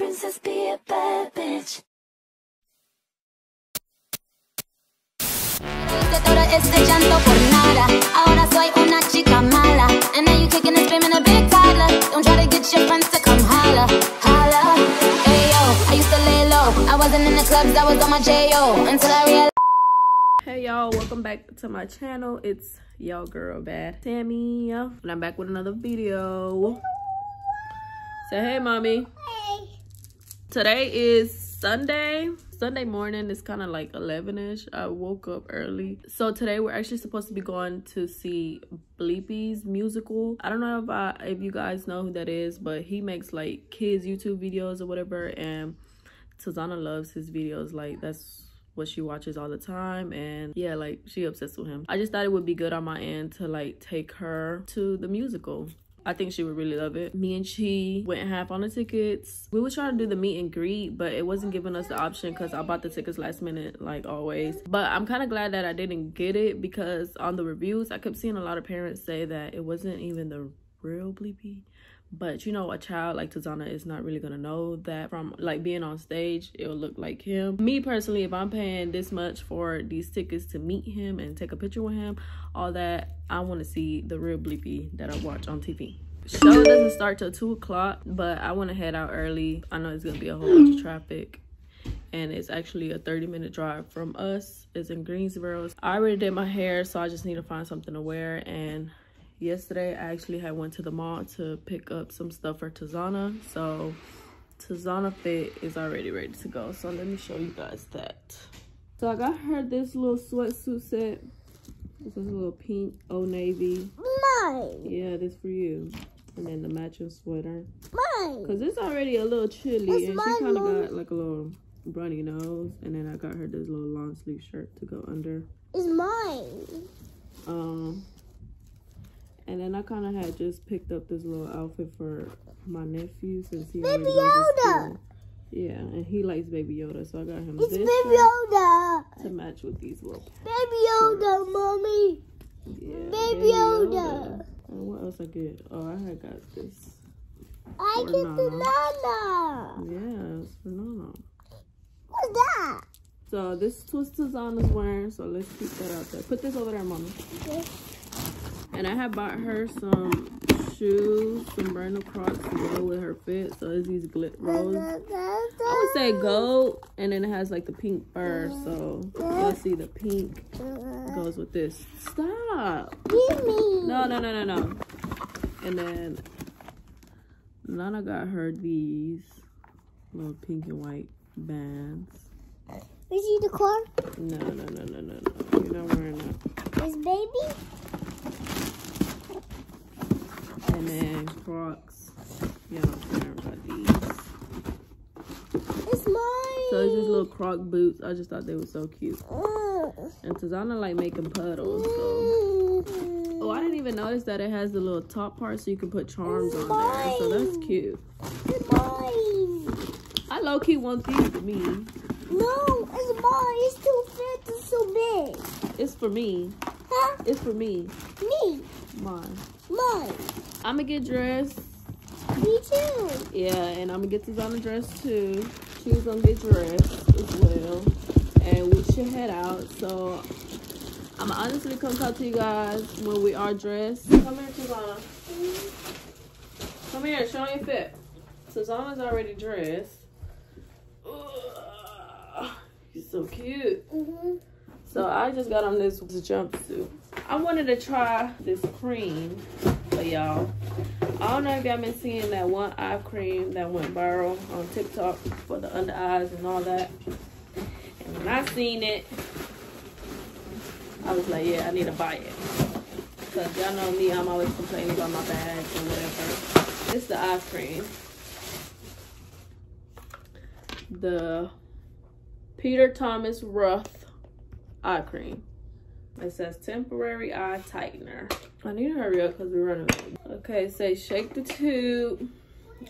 princess, be a bad bitch. Todo este llanto por nada. Ahora soy una chica mala. And now you kicking and screaming a big toddler. Don't try to get your friends to come holla, holla. Hey yo, I used to lay low. I wasn't in the clubs, I was on my J.O. Until I realized. Hey y'all, welcome back to my channel. It's y'all girl bad Tammy. And I'm back with another video. Say hey mommy. Hey. Today is Sunday. Sunday morning it's kind of like 11ish. I woke up early. So today we're actually supposed to be going to see Blippi's musical. I don't know if I if you guys know who that is, but he makes like kids YouTube videos or whatever and Tazana loves his videos. Like that's what she watches all the time and yeah like she obsessed with him i just thought it would be good on my end to like take her to the musical I think she would really love it. Me and she went half on the tickets. We were trying to do the meet and greet, but it wasn't giving us the option because I bought the tickets last minute, like always. But I'm kind of glad that I didn't get it because on the reviews, I kept seeing a lot of parents say that it wasn't even the real Blippi but you know a child like Tazana is not really gonna know that from like being on stage it'll look like him. Me personally if I'm paying this much for these tickets to meet him and take a picture with him all that I want to see the real Blippi that I watch on TV show doesn't start till two o'clock but I want to head out early. I know it's gonna be a whole bunch of traffic and it's actually a 30 minute drive from us. It's in Greensboro. I already did my hair so I just need to find something to wear and yesterday i actually had went to the mall to pick up some stuff for tazana so tazana fit is already ready to go. So let me show you guys that. So i got her this little sweatsuit set. This is a little pink old navy. Mine. yeah this for you. And then the matching sweater. Mine. because it's already a little chilly That's and she kind of got like a little runny nose. And then i got her this little long sleeve shirt to go under. It's mine. um and then I kind of had just picked up this little outfit for my nephew since he Baby Yoda. Yeah, and he likes Baby Yoda, so I got him It's this Baby Yoda. to match with these little. Baby Yoda, mommy. Yeah, Baby Yoda. And what else I get? Oh, I had got this. I get the Nana. Nana. Yeah, it's for Nana. What's that? So this twist Tazana's wearing, so let's keep that out there. Put this over there, mama. Okay. And I had bought her some shoes, some brand new Crocs to go with her fit. So it's these glit rose. I would say gold, and then it has like the pink fur. So let's see, the pink goes with this. Stop. Give me. No, no, no, no, no. And then Nana got her these little pink and white bands. Is he the car? No, no, no, no, no, no. You're not wearing that. It's baby. And then Crocs. Yeah, I'm caring about these. It's mine. So it's just little Croc boots. I just thought they were so cute. Uh, And Tazana like making puddles, so. mm. Oh, I didn't even notice that it has the little top part so you can put charms on there. So that's cute. It's mine. I low key want these for me. No, it's mine. It's too fat. It's so big. It's for me. Huh? It's for me. Me. Mine. Mine. I'm gonna get dressed. Me too. Yeah, and I'm gonna get Tazana dressed too. She's gonna get dressed as well. And we should head out. So I'm gonna honestly come talk to you guys when we are dressed. Come here, Tazana. Come here, show your fit. Tazana's already dressed. Ugh, You're so cute. Mm-hmm. So I just got on this jumpsuit. I wanted to try this cream for y'all. I don't know if y'all been seeing that one eye cream that went viral on TikTok for the under eyes and all that. And when I seen it, I was like, yeah, I need to buy it. Cause y'all know me, I'm always complaining about my bags or whatever. It's the eye cream. The Peter Thomas Roth eye cream. It says temporary eye tightener. I need to hurry up because we're running late. Okay, say shake the tube.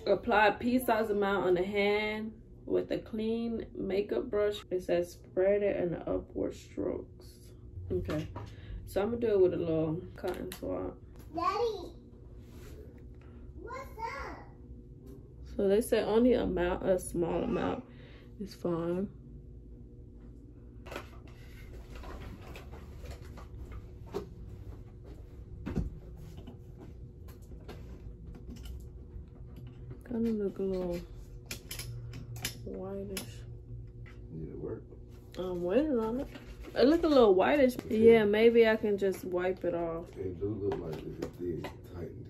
Apply a pea-sized amount on the hand with a clean makeup brush. It says spread it in upward strokes. Okay, so I'm gonna do it with a little cotton swab. Daddy. What's up? So they said only amount, a small amount is fine. Kind of look a little whitish. Need it work? I'm waiting on it. It look a little whitish. Yeah, maybe I can just wipe it off. It do look like it did, tightened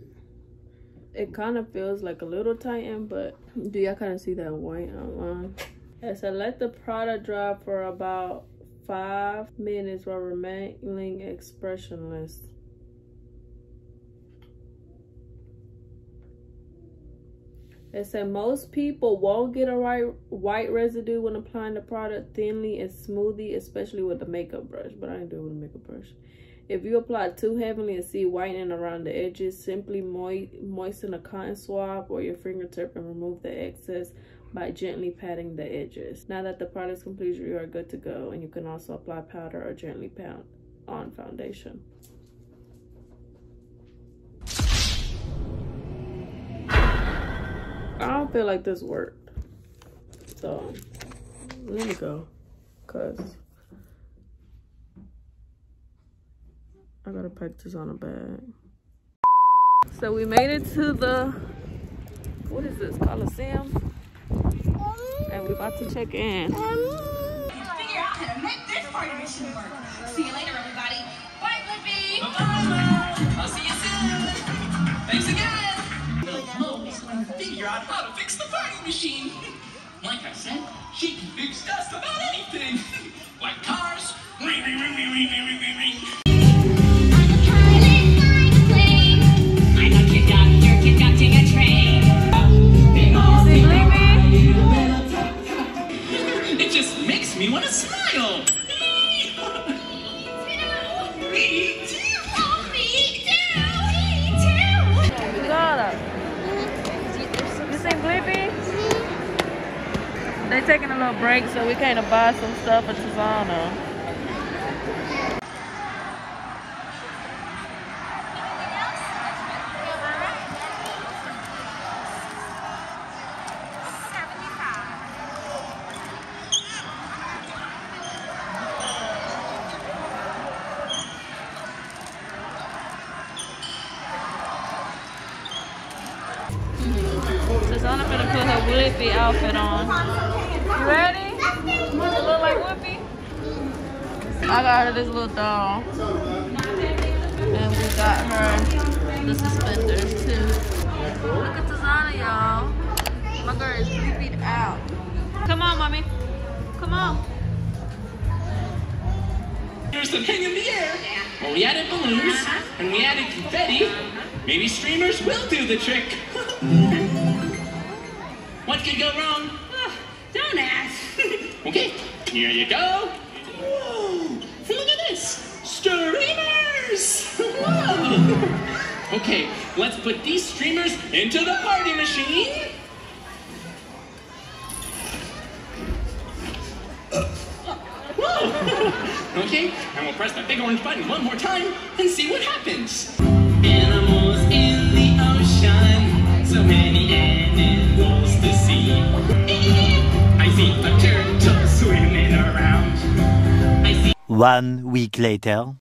it. It kind of feels like a little tightened, but do y'all kind of see that white outline? Yeah, so let the product dry for about five minutes while remaining expressionless. It said most people won't get a white residue when applying the product thinly and smoothly, especially with the makeup brush. But I ain't doing it with a makeup brush. If you apply too heavily and see whitening around the edges, simply mo moisten a cotton swab or your fingertip and remove the excess by gently patting the edges. Now that the product is complete, you are good to go. And you can also apply powder or gently pound on foundation. I don't feel like this worked. So let me go. Cause I gotta pack this on a bag. So we made it to the what is this, Coliseum? And we're about to check in. See you later, everybody. Figure out how to fix the party machine. Like I said, she can fix just about anything. like cars. Ring, ring, ring, ring, ring, ring, ring. It just makes me want to smile. Break, so we came to buy some stuff at Tizana. Tizana finna put her Blippi outfit on. You ready? Does it look like Whoopi? I got her this little doll. And we got her the suspenders too. Look at Tizana, y'all. My girl is Blippied out. Come on, mommy. Come on. There's some hang in the air. Well, we added balloons and we added confetti. Maybe streamers will do the trick. what could go wrong? Okay, let's put these streamers into the party machine. Okay, and we'll press that big orange button one more time and see what happens. Animals in the ocean, so many animals to see. I see a turtle swimming around. One week later.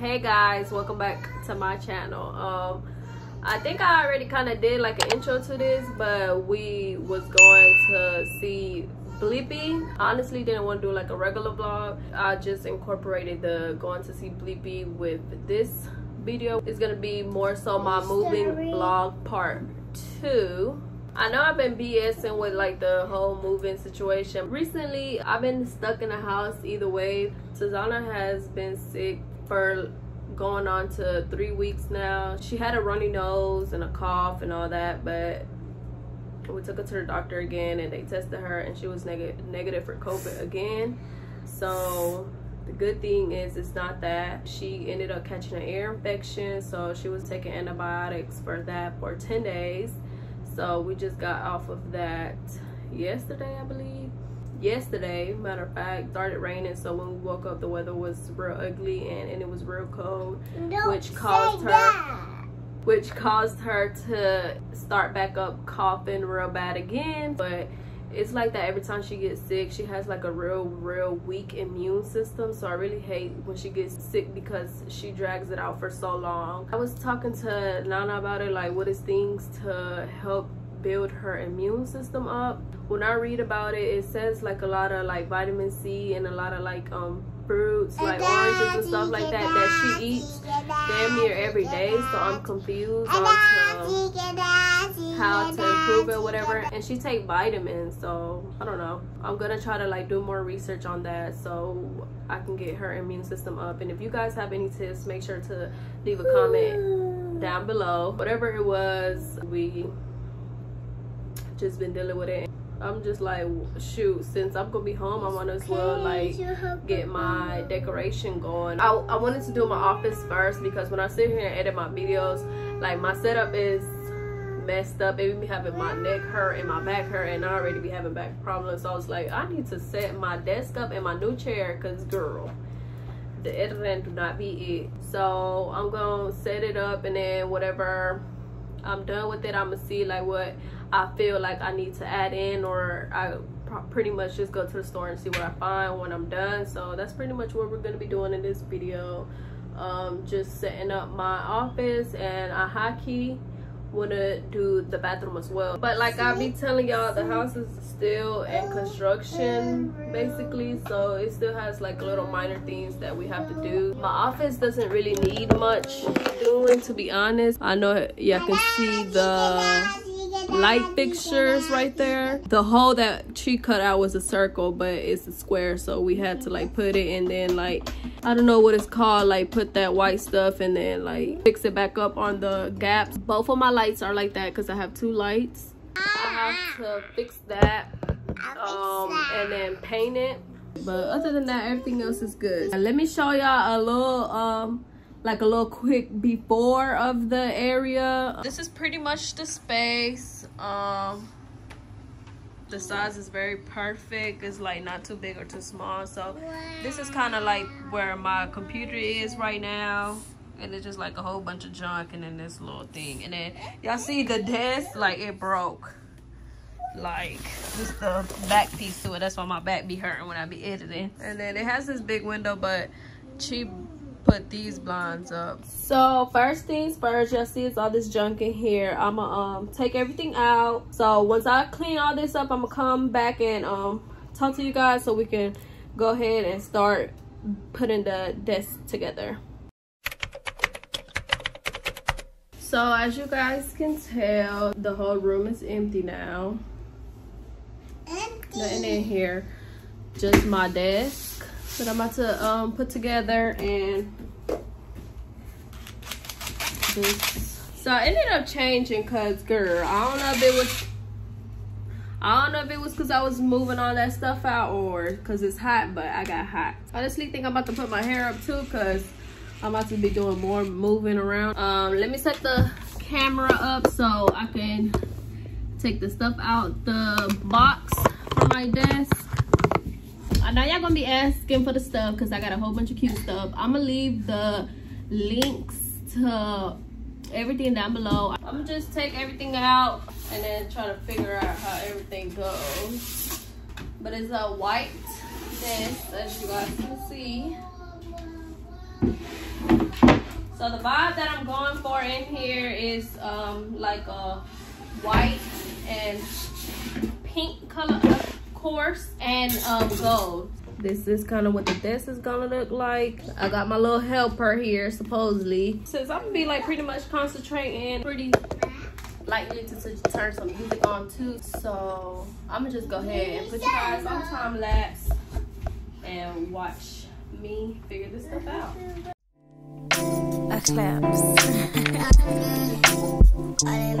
Hey guys welcome back to my channel um i think i already kind of did like an intro to this but we was going to see Blippi Honestly, didn't want to do like a regular vlog. I just incorporated the going to see Blippi with this video. It's gonna be more so my moving vlog part two. I know I've been BSing with like the whole moving situation. Recently, I've been stuck in the house either way. Tizana has been sick for going on to three weeks now. She had a runny nose and a cough and all that, but we took her to the doctor again and they tested her and she was neg negative for COVID again. So the good thing is it's not that. She ended up catching an ear infection, so she was taking antibiotics for that for 10 days. So we just got off of that yesterday, I believe. Yesterday matter of fact started raining so when we woke up the weather was real ugly and, and it was real cold Don't which caused her that. which caused her to start back up coughing real bad again but it's like that every time she gets sick she has like a real real weak immune system so i really hate when she gets sick because she drags it out for so long i was talking to nana about it like what is things to help build her immune system up. When i read about it it says like a lot of like vitamin c and a lot of like um fruits like oranges and stuff like that that she eats damn near every day. So i'm confused on to how to improve it whatever. and she take vitamins so i don't know. I'm gonna try to like do more research on that so i can get her immune system up. And if you guys have any tips make sure to leave a comment down below. Whatever it was we just been dealing with it. I'm just like shoot since i'm gonna be home i want as well like get my decoration going. I, I wanted to do my office first because when i sit here and edit my videos like my setup is messed up. It be having my neck hurt and my back hurt and i already be having back problems. So i was like i need to set my desk up and my new chair because girl the editing do not be it. So i'm gonna set it up and then whatever i'm done with it i'm gonna see like what i feel like i need to add in or i pretty much just go to the store and see what i find when i'm done. So that's pretty much what we're gonna be doing in this video. Um just setting up my office and i high key want to do the bathroom as well. But like i be telling y'all the house is still in construction basically. So it still has like little minor things that we have to do. My office doesn't really need much doing to be honest. I know y'all can see the light fixtures right there. The hole that she cut out was a circle but it's a square so we had to like put it and then like i don't know what it's called like put that white stuff and then like fix it back up on the gaps. Both of my lights are like that because i have two lights. I have to fix that um and then paint it. But other than that everything else is good. Let me show y'all a little um like a little quick before of the area. This is pretty much the space um the size is very perfect. It's like not too big or too small. So this is kind of like where my computer is right now. And it's just like a whole bunch of junk and then this little thing. And then y'all see the desk? Like it broke. Like just the back piece to it. That's why my back be hurting when i be editing. And then it has this big window but cheap put these blinds up. So first things first you'll see it's all this junk in here. I'm gonna um take everything out. So once i clean all this up i'm gonna come back and um talk to you guys so we can go ahead and start putting the desk together. So as you guys can tell the whole room is empty now. Nothing in here. Just my desk that i'm about to um put together and this so i ended up changing because girl i don't know if it was I don't know if it was because I was moving all that stuff out or because it's hot, but I got hot. Honestly think I'm about to put my hair up too because I'm about to be doing more moving around. Um, let me set the camera up so I can take the stuff out the box from my desk. I know y'all gonna be asking for the stuff because I got a whole bunch of cute stuff. I'm gonna leave the links to everything down below. I'm gonna just take everything out and then try to figure out how everything goes. But it's a white desk as you guys can see. So the vibe that I'm going for in here is um, like a white and pink color, course, and um, gold. This is kind of what the desk is gonna look like. I got my little helper here, supposedly. Since I'm gonna be like pretty much concentrating pretty lightly to, to turn some music on too. So I'm gonna just go ahead and put you guys on time lapse and watch me figure this stuff out. a claps. Baby,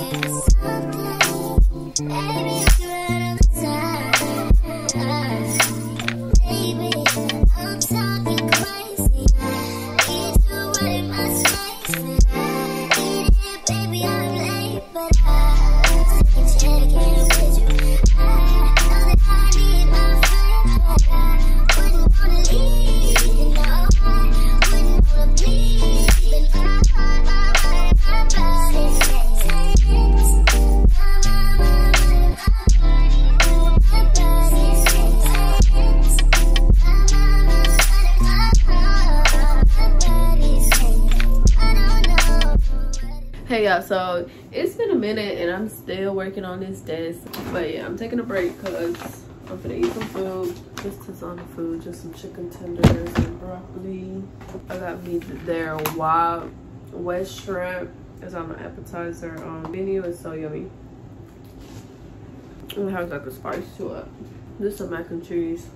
so it's been a minute and I'm still working on this desk. But yeah, I'm taking a break because I'm gonna eat some food. Just Tizana food, just some chicken tenders and broccoli. I got me their wild west shrimp as on my appetizer um, menu. It's so yummy. And it has like a spice to it. This is mac and cheese.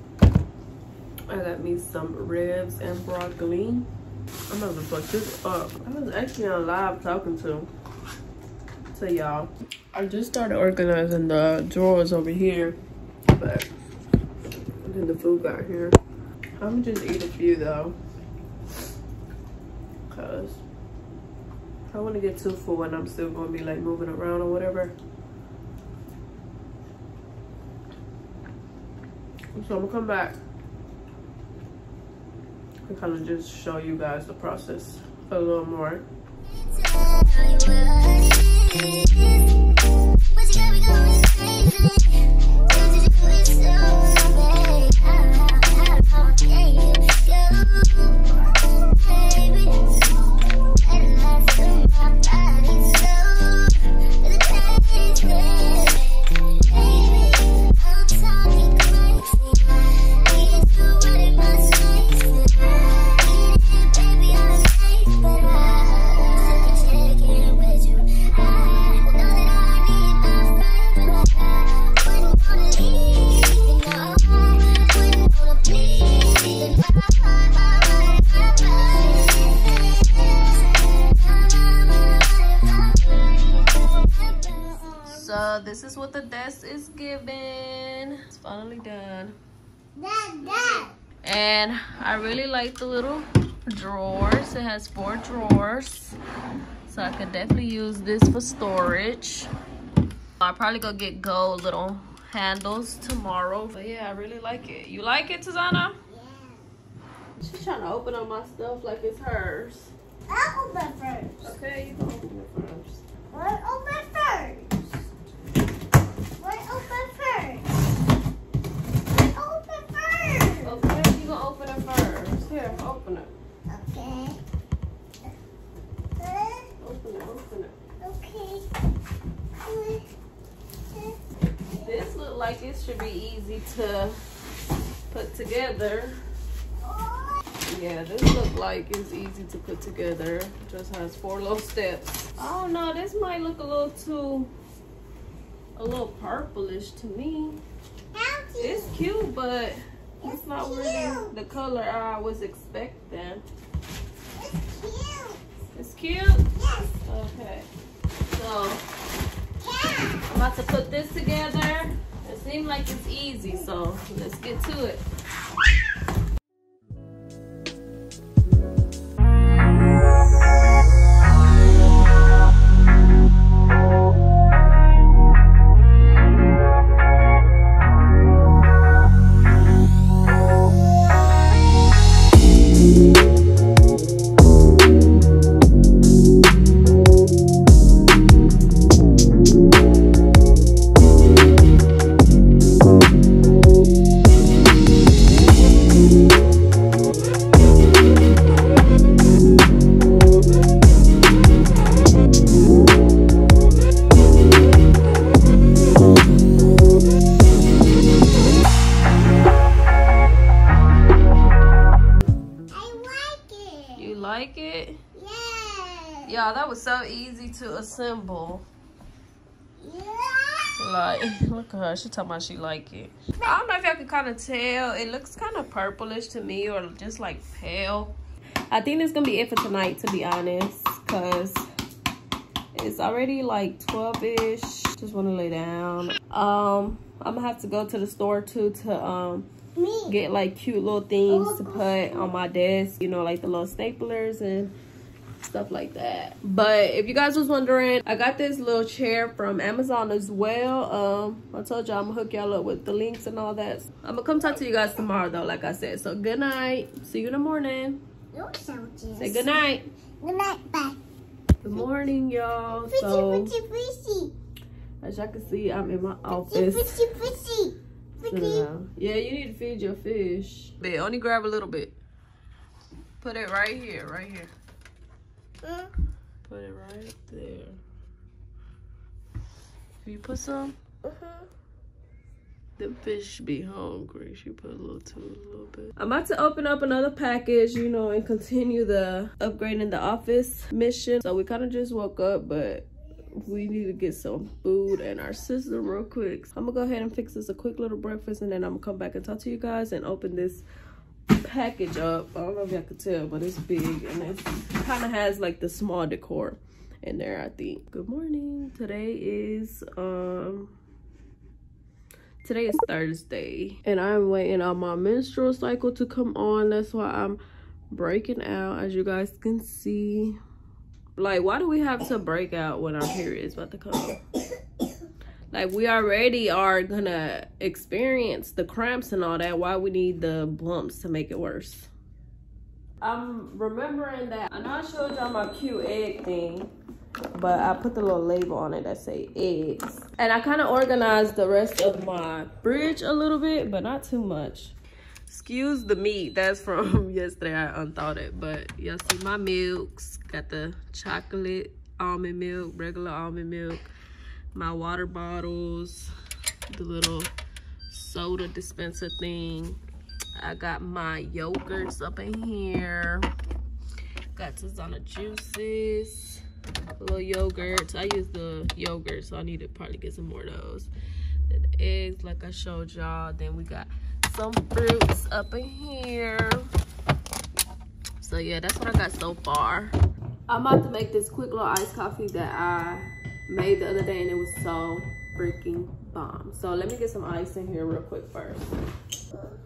I got me some ribs and broccoli. I'm gonna fuck this up. I was actually on live talking to to y'all. I just started organizing the drawers over here, but then the food got here. I'm just eat a few though, cause I want to get too full and I'm still gonna be like moving around or whatever. So I'm gonna come back and kind of just show you guys the process a little more. So I'll probably go get gold little handles tomorrow. But yeah, I really like it. You like it, Tizana? Yeah. She's trying to open up my stuff like it's hers. I'll open first. Okay, you can open it first. What open first? What open first? What open first? Okay, you gonna open it first. Here, open it. Okay. Open it, open it. okay. This look like it should be easy to put together. Yeah, this look like it's easy to put together. Just has four little steps. Oh no, this might look a little too, a little purplish to me. It's cute, but it's not really the color I was expecting. It's cute. It's cute? Yes. Okay. So. I'm about to put this together. It seems like it's easy, so let's get to it. Like, look at her. She talking about she like it. I don't know if y'all can kind of tell. It looks kind of purplish to me or just like pale. I think that's going to be it for tonight, to be honest. Because it's already like 12-ish. Just want to lay down. Um, I'm going to have to go to the store, too, to um Me. get like cute little things to put on my desk. You know, like the little staplers and stuff like that but if you guys was wondering i got this little chair from amazon as well um i told y'all i'm gonna hook y'all up with the links and all that i'm gonna come talk to you guys tomorrow though like i said so good night see you in the morning You sound just. say good night Good night. Bye. good morning y'all Fishy, so fishy, fishy. as y'all can see i'm in my Fishy, office fishy, fishy. Fishy. Yeah. yeah you need to feed your fish but only grab a little bit put it right here right here. Put it right there. You put some? The fish be hungry. She put a little too, a little bit. I'm about to open up another package, you know, and continue the upgrading the office mission. So we kind of just woke up, but we need to get some food and our sister real quick. I'm gonna go ahead and fix this a quick little breakfast and then I'm gonna come back and talk to you guys and open this package up. I don't know if y'all could tell, but it's big and it kind of has like the small decor in there, I think. Good morning. Today is, um, today is Thursday and I'm waiting on my menstrual cycle to come on. That's why I'm breaking out as you guys can see. Like, why do we have to break out when our period is about to come? Like, we already are gonna experience the cramps and all that. Why we need the bumps to make it worse? I'm remembering that, I know I showed y'all my cute egg thing, but I put the little label on it that say eggs. And I kind of organized the rest of my fridge a little bit, but not too much. Excuse the meat, that's from yesterday, I unthought it. But y'all see my milks, got the chocolate almond milk, regular almond milk, my water bottles, the little soda dispenser thing. I got my yogurts up in here. Got Tizana juices, little yogurts. I use the yogurt, so I need to probably get some more of those. Then the eggs, like I showed y'all. Then we got some fruits up in here. So yeah, that's what I got so far. I'm about to make this quick little iced coffee that I made the other day and it was so freaking bomb. So let me get some ice in here real quick first.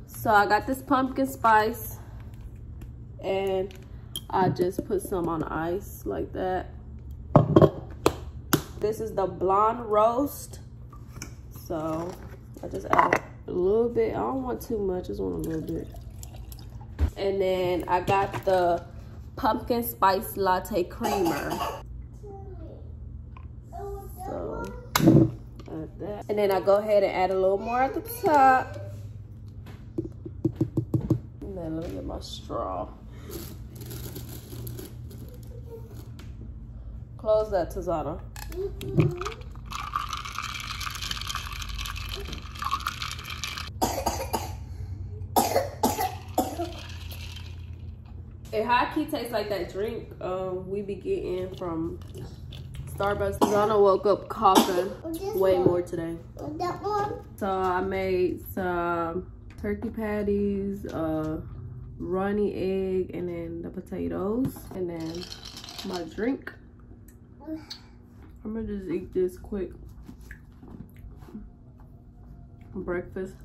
So I got this pumpkin spice and I just put some on ice like that. This is the blonde roast. So I just add a little bit. I don't want too much, I just want a little bit. And then I got the pumpkin spice latte creamer. That. And then I go ahead and add a little more at the top. And then let me get my straw. Close that, Tazana. It high key tastes like that drink um, we be getting from Starbucks. Tazana woke up coughing way more today. That one? So I made some turkey patties, uh, runny egg, and then the potatoes, and then my drink. I'm gonna just eat this quick breakfast.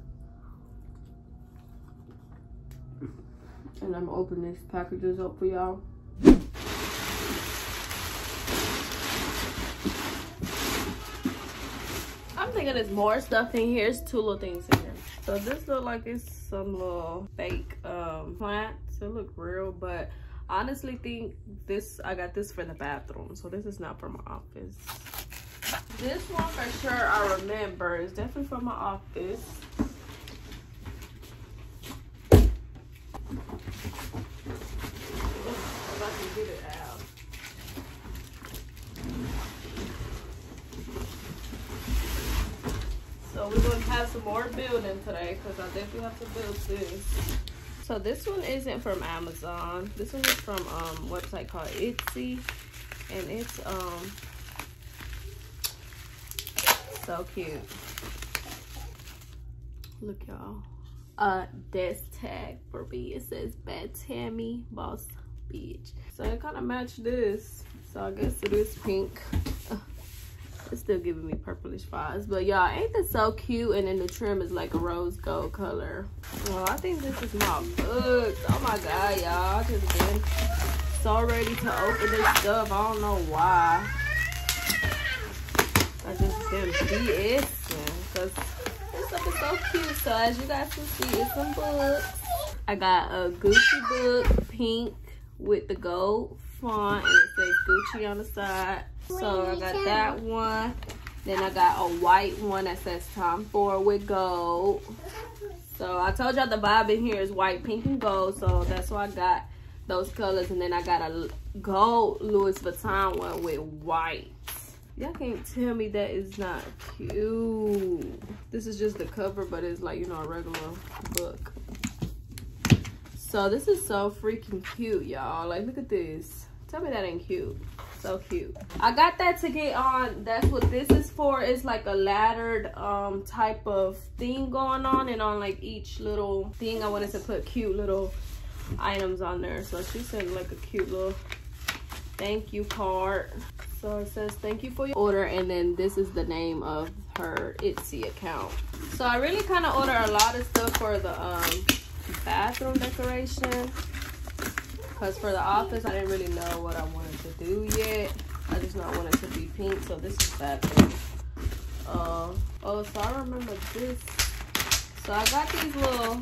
And I'm gonna open these packages up for y'all. Thinking there's more stuff in here. It's two little things in here. So this look like it's some little fake um, plants. It look real, but honestly think this, I got this for the bathroom. So this is not for my office. This one for sure I remember. It's definitely from my office. If I get it out. So we're going to have some more building today because I definitely have to build this. So this one isn't from Amazon. This one is from um website called Etsy. And it's um so cute. Look y'all. Uh desk tag for me. It says Bad Tammy Boss Bitch. So it kind of matched this. So I guess it is pink. It's still giving me purplish vibes. But y'all, ain't this so cute? And then the trim is like a rose gold color. Oh, I think this is my books. Oh my god, y'all. Just been so ready to open this stuff. I don't know why. I just been BSing. Because this stuff is so cute. So as you guys can see, it's some books. I got a Gucci book, pink, with the gold font. And it says Gucci on the side. So I got that one. Then I got a white one that says Tom Ford with gold. So I told y'all the vibe in here is white, pink, and gold. So that's why I got those colors. And then I got a gold Louis Vuitton one with white. Y'all can't tell me that is not cute. This is just the cover but it's like you know a regular book. So this is so freaking cute y'all. Like look at this. Tell me that ain't cute so cute. I got that to get on. That's what this is for. It's like a laddered um type of thing going on and on like each little thing i wanted to put cute little items on there. So she sent like a cute little thank you card. So it says thank you for your order and then this is the name of her etsy account. So i really kind of order a lot of stuff for the um bathroom decoration because for the office i didn't really know what i wanted to do yet i just not wanted to be pink so this is bathroom uh, oh so i remember this so i got these little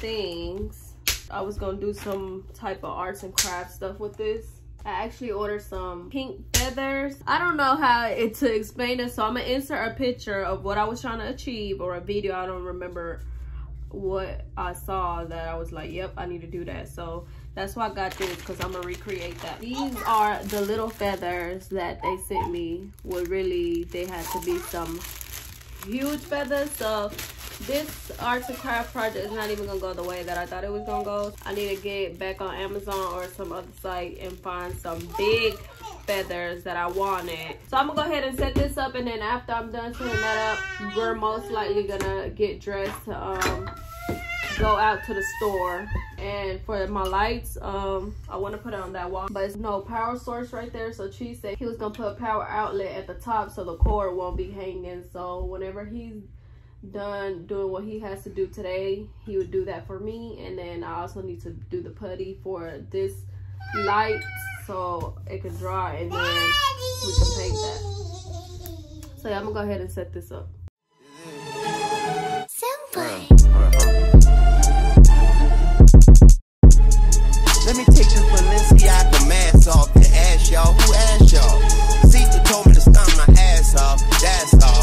things i was gonna do some type of arts and crafts stuff with this I actually ordered some pink feathers. I don't know how it, to explain it, so I'm gonna insert a picture of what I was trying to achieve or a video. I don't remember what I saw that I was like, yep, I need to do that. So that's why I got this because I'm gonna recreate that. These are the little feathers that they sent me. Well, really, they had to be some huge feathers. So this arts and craft project is not even gonna go the way that I thought it was gonna go. I need to get back on Amazon or some other site and find some big feathers that I wanted. So I'm gonna go ahead and set this up and then after I'm done setting that up, we're most likely gonna get dressed to um, go out to the store. And for my lights, um, I wanna put it on that wall, but it's no power source right there. So Chi said he was gonna put a power outlet at the top so the cord won't be hanging. So whenever he's done doing what he has to do today, he would do that for me. And then I also need to do the putty for this light so it can dry and then we can paint that. So yeah, I'm gonna go ahead and set this up. Let me take this Balenciaga mask off the ass, y'all. Who asked y'all? Caesar told me to stomp my ass off. That's all.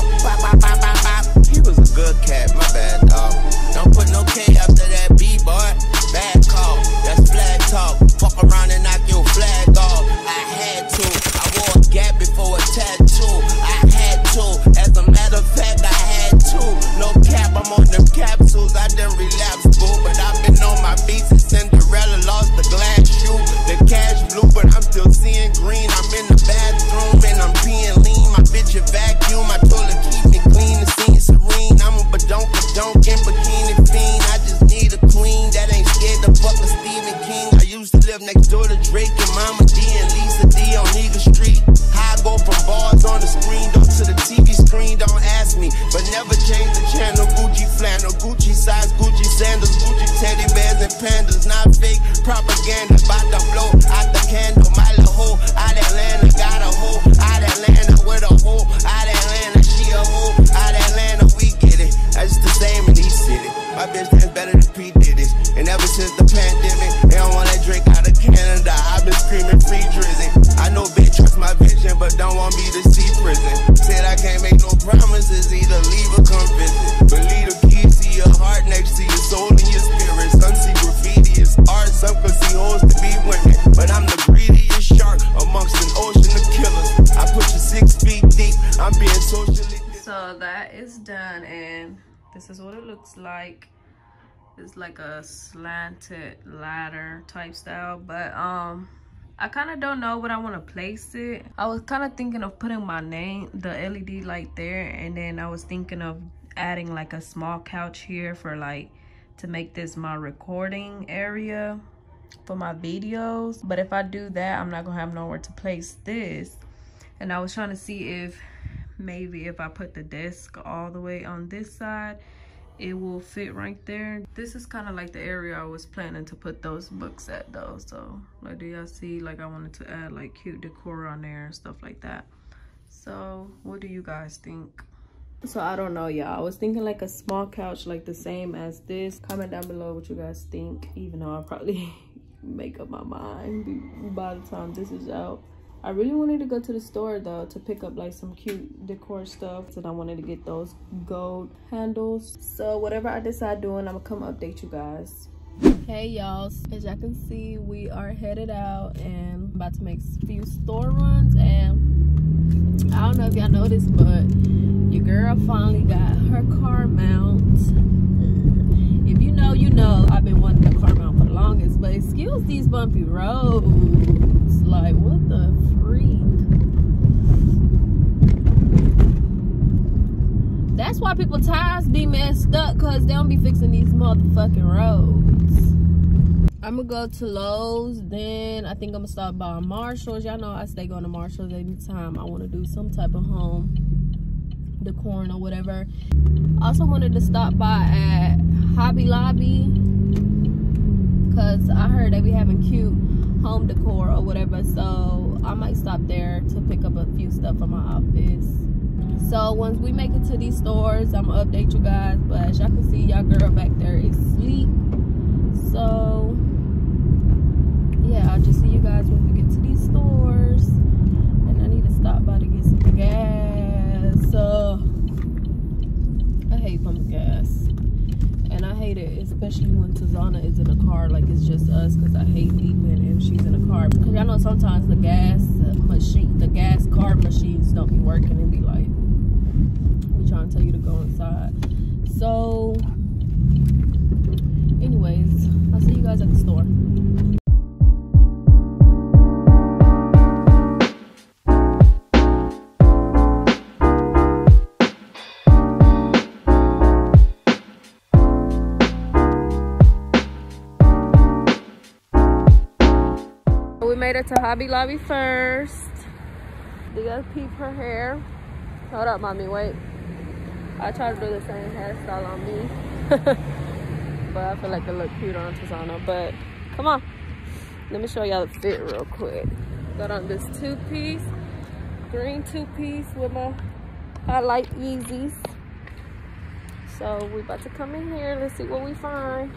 Like a slanted ladder type style, but um I kind of don't know what I want to place it. I was kind of thinking of putting my name, the LED light there, and then I was thinking of adding like a small couch here for like to make this my recording area for my videos. But if I do that, I'm not gonna have nowhere to place this. And I was trying to see if maybe if I put the desk all the way on this side, it will fit right there. This is kind of like the area I was planning to put those books at though. So like, do y'all see? Like I wanted to add like cute decor on there and stuff like that. So what do you guys think? So I don't know y'all. I was thinking like a small couch like the same as this. Comment down below what you guys think. Even though I'll probably make up my mind by the time this is out. I really wanted to go to the store though to pick up like some cute decor stuff and I wanted to get those gold handles. So whatever I decide doing, I'm gonna come update you guys. Hey y'all, as y'all can see, we are headed out and about to make a few store runs and I don't know if y'all noticed, but your girl finally got her car mount. If you know, you know, I've been wanting a car mount for the longest, but excuse these bumpy roads. Like, what the freak? That's why people tires be messed up, cause they don't be fixing these motherfucking roads. I'm gonna go to Lowe's, then I think I'm gonna stop by Marshalls. Y'all know I stay going to Marshalls anytime I wanna do some type of home decor or whatever. I Also wanted to stop by at Hobby Lobby, cause I heard they be having cute home decor or whatever. So I might stop there to pick up a few stuff for my office. So once we make it to these stores, I'm gonna update you guys. But as y'all can see, y'all girl back there is asleep. So yeah, I'll just see you guys when we get to these stores. And I need to stop by to get some gas. Uh, I hate pumping gas. And I hate it, especially when Tazana is in a car, like it's just us, because I hate leaving if she's in a car. Because y'all know sometimes the gas machine, the gas car machines don't be working and be like, we trying to tell you to go inside. So, anyways, I'll see you guys at the store. To Hobby Lobby first. You guys peep her hair? Hold up, mommy, wait. I try to do the same hairstyle on me. but I feel like it look cute on Tazana. But come on. Let me show y'all the fit real quick. Got on this two-piece, green two-piece with my highlight Yeezys. So we about to come in here. Let's see what we find.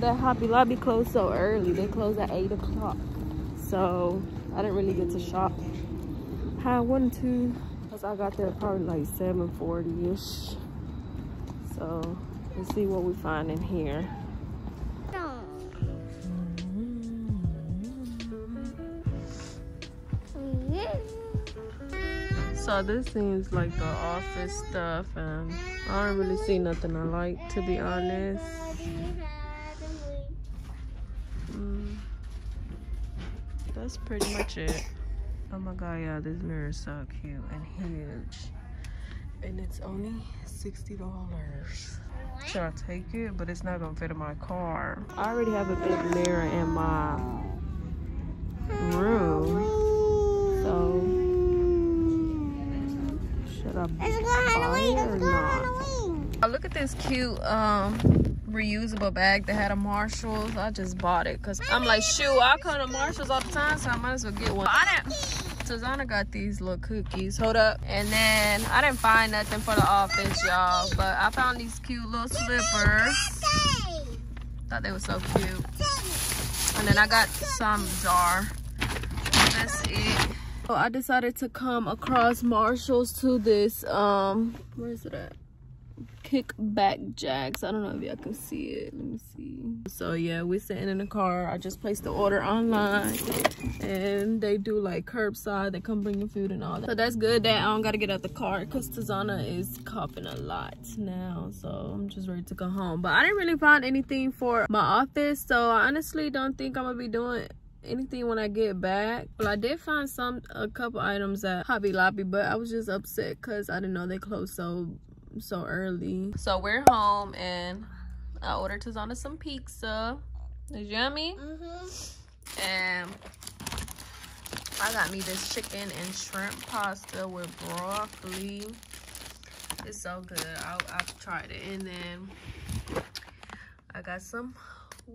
That Hobby Lobby closed so early. They closed at 8 o'clock. So, I didn't really get to shop how I wanted to. Because I got there probably like 7.40ish. So, let's see what we find in here. So this seems like the office stuff and I don't really see nothing I like to be honest. That's pretty much it. Oh my god, yeah, this mirror is so cute and huge. And it's only $60. Should I take it? But it's not gonna fit in my car. I already have a big mirror in my room. So should I buy it or not? Oh, look at this cute um reusable bag that had a Marshalls. I just bought it because I'm like, shoot, I come to Marshalls all the time, so I might as well get one. I didn't. Tazana got these little cookies. Hold up. And then I didn't find nothing for the office, y'all, but I found these cute little slippers. Thought they were so cute. And then I got some jar. That's it. So I decided to come across Marshalls to this, um, where is it at? Kickback Jacks. I don't know if y'all can see it. Let me see. So yeah, we're sitting in the car. I just placed the order online and they do like curbside. They come bring your food and all that. So that's good that I don't gotta get out the car because Tazana is coughing a lot now. So I'm just ready to go home. But I didn't really find anything for my office. So I honestly don't think I'm gonna be doing anything when I get back. Well, I did find some, a couple items at Hobby Lobby, but I was just upset because I didn't know they closed so, so early. So we're home and I ordered Tazana some pizza. It's yummy. Mm-hmm. And I got me this chicken and shrimp pasta with broccoli. It's so good. I, I've tried it. And then I got some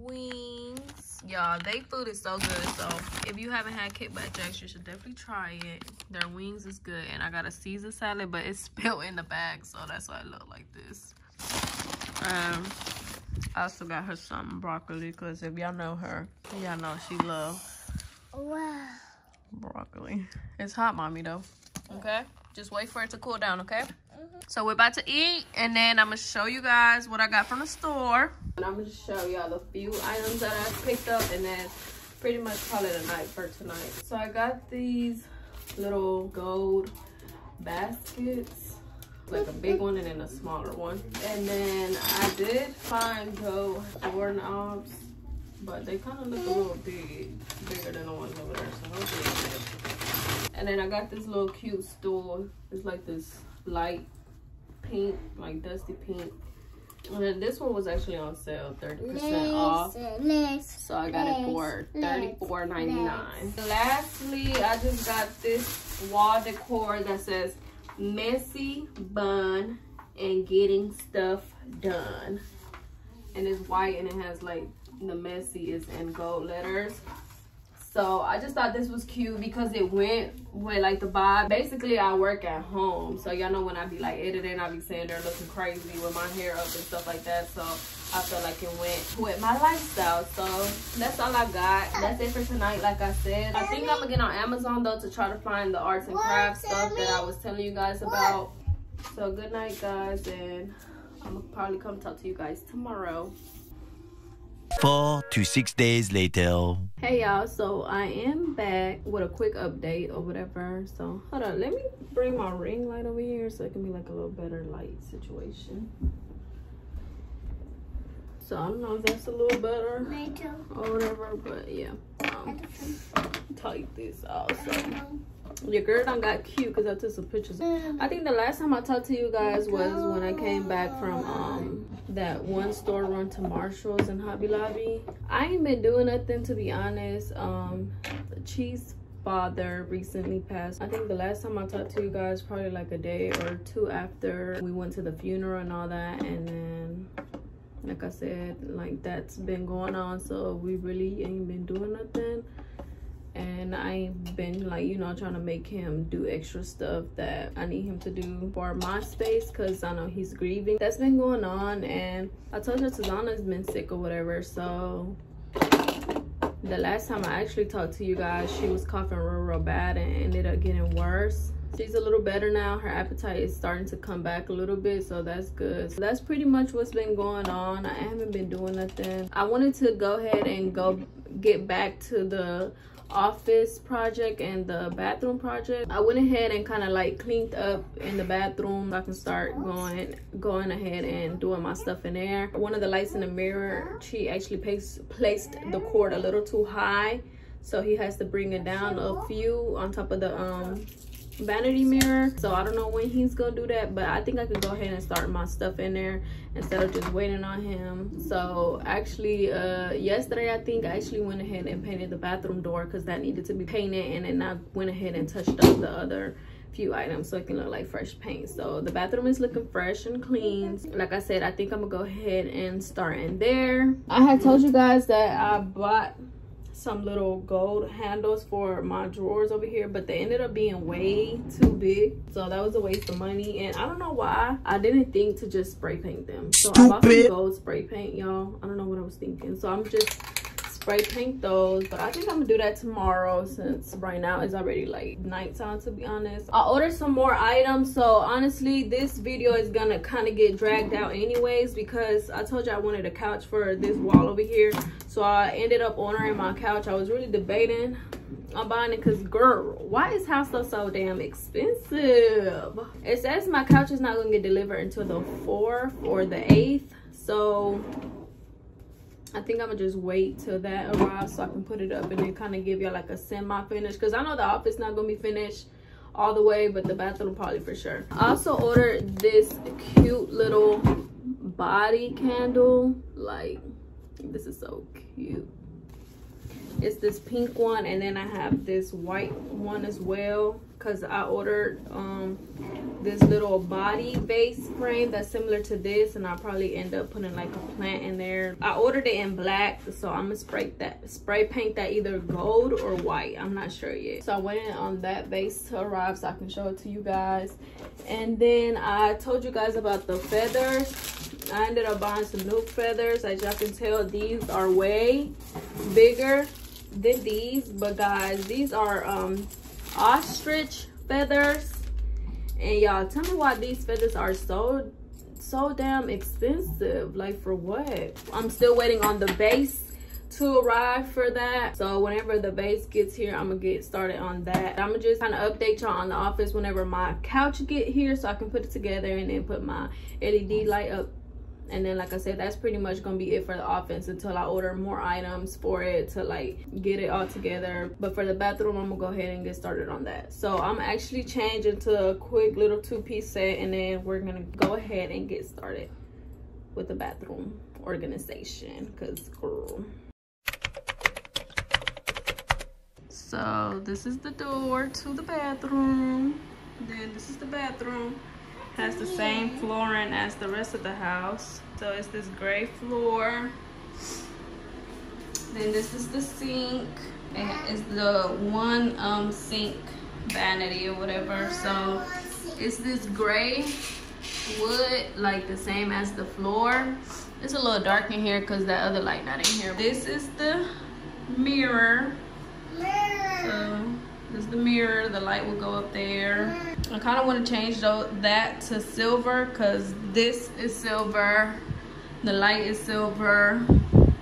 wings. Y'all, they food is so good. So if you haven't had Kickback Jacks, you should definitely try it. Their wings is good. And I got a Caesar salad, but it's spilled in the bag. So that's why it look like this. Um, I also got her some broccoli because if y'all know her, y'all know she love Wow. broccoli. It's hot, mommy, though. Okay? Just wait for it to cool down, okay? Mm-hmm. So we're about to eat, and then I'm to show you guys what I got from the store. And I'm to show y'all the few items that I picked up, and then pretty much call it a night for tonight. So I got these little gold baskets, like a big one and then a smaller one. And then I did find gold doorknobs, but they kind of look a little big, bigger than the ones over there. So hopefully. And then I got this little cute stool. It's like this light pink, like dusty pink. And then this one was actually on sale, 30% off. Let's, So I got it for thirty-four ninety-nine. Lastly, I just got this wall decor that says messy bun and getting stuff done. And it's white and it has like the messy is in gold letters. So I just thought this was cute because it went with like the vibe. Basically, I work at home. So y'all know when I be like editing, I be sitting they're looking crazy with my hair up and stuff like that. So I felt like it went with my lifestyle. So that's all I got. That's it for tonight, like I said. I think I'm gonna get on Amazon though to try to find the arts and crafts stuff that I was telling you guys about. So good night, guys. And I'm gonna probably come talk to you guys tomorrow. Four to six days later. Hey y'all, so I am back with a quick update or whatever. So hold on, let me bring my ring light over here so it can be like a little better light situation. So I don't know if that's a little better or whatever, but yeah. Um, type this out. So your girl done got cute because I took some pictures. I think the last time I talked to you guys was when I came back from um that one store run to Marshalls and Hobby Lobby. I ain't been doing nothing to be honest. Um, Cheese father recently passed. I think the last time I talked to you guys probably like a day or two after we went to the funeral and all that, and then like I said, like that's been going on. So we really ain't been doing nothing and I ain't been like you know trying to make him do extra stuff that I need him to do for my space because I know he's grieving. That's been going on, and I told you Tazana's been sick or whatever. So the last time I actually talked to you guys, she was coughing real real bad and ended up getting worse. She's a little better now. Her appetite is starting to come back a little bit, so that's good. So that's pretty much what's been going on. I haven't been doing nothing. I wanted to go ahead and go get back to the office project and the bathroom project i went ahead and kind of like cleaned up in the bathroom i can start going going ahead and doing my stuff in there one of the lights in the mirror she actually placed placed the cord a little too high so he has to bring it down a few on top of the um vanity mirror so i don't know when he's gonna do that but i think i could go ahead and start my stuff in there instead of just waiting on him. So actually uh yesterday i think i actually went ahead and painted the bathroom door because that needed to be painted and then i went ahead and touched up the other few items so it can look like fresh paint. So the bathroom is looking fresh and clean. Like i said i think i'm gonna go ahead and start in there. I had told you guys that i bought some little gold handles for my drawers over here but they ended up being way too big. So that was a waste of money. And i don't know why i didn't think to just spray paint them. So i bought some gold spray paint y'all. I don't know what i was thinking. So i'm just spray paint those but i think i'm gonna do that tomorrow since right now it's already like nighttime to be honest. I ordered some more items so honestly this video is gonna kind of get dragged out anyways because i told you i wanted a couch for this wall over here. So i ended up ordering my couch. I was really debating on buying it because girl why is house stuff so damn expensive? It says my couch is not gonna get delivered until the 4th or the 8th so I think I'm gonna just wait till that arrives so I can put it up and then kind of give y'all like a semi-finish because I know the office not gonna be finished all the way but the bathroom probably for sure. I also ordered this cute little body candle like this is so cute. It's this pink one and then I have this white one as well because I ordered um this little body base frame that's similar to this and I'll probably end up putting like a plant in there. I ordered it in black so I'm gonna spray that spray paint that either gold or white. I'm not sure yet. So I went in on that base to arrive so I can show it to you guys. And then I told you guys about the feathers. I ended up buying some new feathers. As y'all can tell, these are way bigger than these. But guys, these are um ostrich feathers. And y'all tell me why these feathers are so so damn expensive. Like for what? I'm still waiting on the base to arrive for that. So whenever the base gets here i'm gonna get started on that. I'm gonna just kind of update y'all on the office whenever my couch get here so i can put it together and then put my led light up and then like i said that's pretty much gonna be it for the offense until i order more items for it to like get it all together. But for the bathroom i'm gonna go ahead and get started on that. So i'm actually changing to a quick little two-piece set and then we're gonna go ahead and get started with the bathroom organization because girl. So this is the door to the bathroom. Then this is the bathroom has the same flooring as the rest of the house. So it's this gray floor. Then this is the sink. It's the one um, sink vanity or whatever. So it's this gray wood, like the same as the floor. It's a little dark in here because that other light not in here. This is the mirror. So is the mirror. The light will go up there. I kind of want to change though that to silver because this is silver. The light is silver.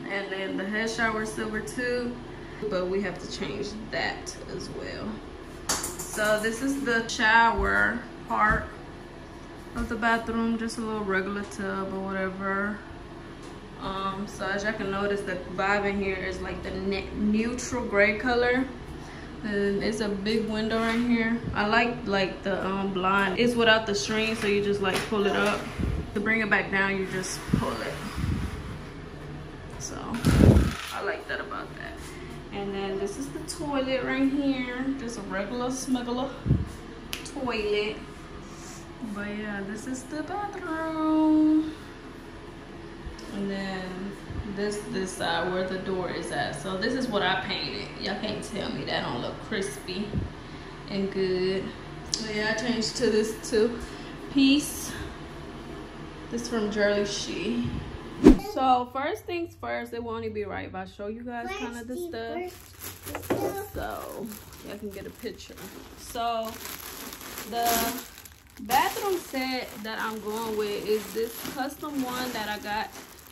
And then the head shower is silver too. But we have to change that as well. So this is the shower part of the bathroom. Just a little regular tub or whatever. Um, so as y'all can notice, the vibe in here is like the neutral gray color and it's a big window right here. I like like the um blind. It's without the string so you just like pull it up. To bring it back down you just pull it. So i like that about that. And then this is the toilet right here. Just a regular smuggler toilet. But yeah this is the bathroom. And then this this side where the door is at so this is what i painted y'all can't tell me that don't look crispy and good so yeah i changed to this two piece this from Jerry She. So first things first, it won't be right if I show you guys kind of the stuff. So y'all can get a picture. So the bathroom set that I'm going with is this custom one that I got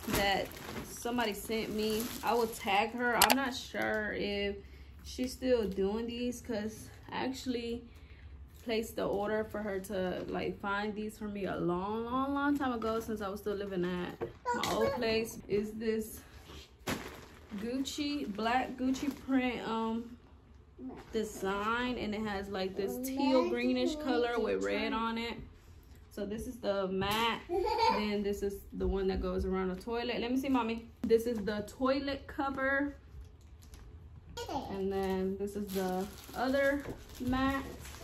that somebody sent me. I will tag her. I'm not sure if she's still doing these because I actually placed the order for her to like find these for me a long, long, long time ago since I was still living at my old place. Is this Gucci, black Gucci print um design and it has like this teal greenish color with red on it so this is the mat. then this is the one that goes around the toilet. Let me see, mommy. This is the toilet cover. And then this is the other mat.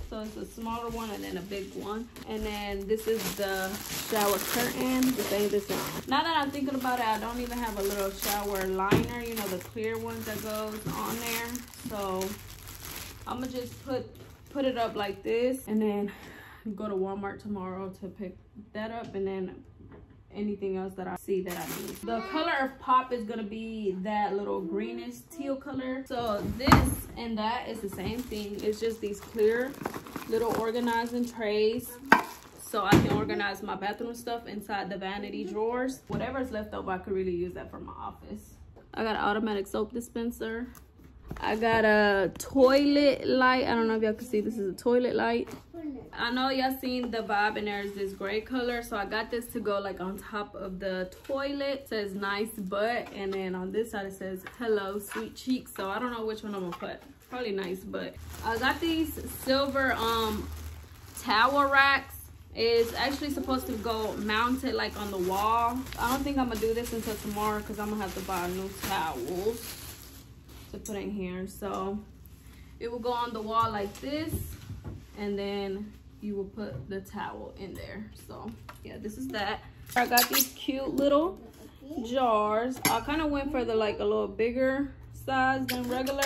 So it's a smaller one and then a big one. And then this is the shower curtain, the same design. Now that I'm thinking about it, I don't even have a little shower liner, you know, the clear ones that goes on there. So I'm gonna just put put it up like this and then go to Walmart tomorrow to pick that up and then anything else that I see that I need. The color of pop is gonna be that little greenish teal color. So this and that is the same thing. It's just these clear little organizing trays. So I can organize my bathroom stuff inside the vanity drawers. Whatever's left over, I could really use that for my office. I got an automatic soap dispenser. I got a toilet light. I don't know if y'all can see this is a toilet light. I know y'all seen the vibe and there's this gray color. So I got this to go like on top of the toilet. It says nice butt. And then on this side it says hello sweet cheeks. So I don't know which one I'm gonna put. Probably nice butt. I got these silver um towel racks. It's actually supposed to go mounted like on the wall. I don't think I'm gonna do this until tomorrow because I'm gonna have to buy new towels to put in here. So it will go on the wall like this and then you will put the towel in there. So yeah, this is that. I got these cute little jars. I kind of went for the like a little bigger size than regular.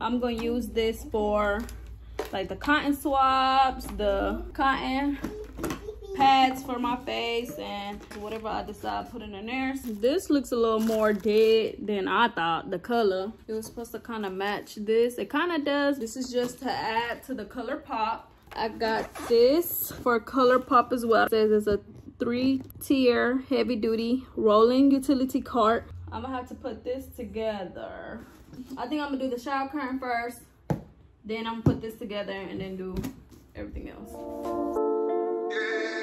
I'm gonna use this for like the cotton swabs, the cotton pads for my face and whatever I decide to put in there. This looks a little more dead than I thought, the color. It was supposed to kind of match this. It kind of does. This is just to add to the color pop. I got this for color pop as well. It says it's a three tier heavy duty rolling utility cart. I'm gonna have to put this together. I think I'm gonna do the shower curtain first. Then I'm gonna put this together and then do everything else. What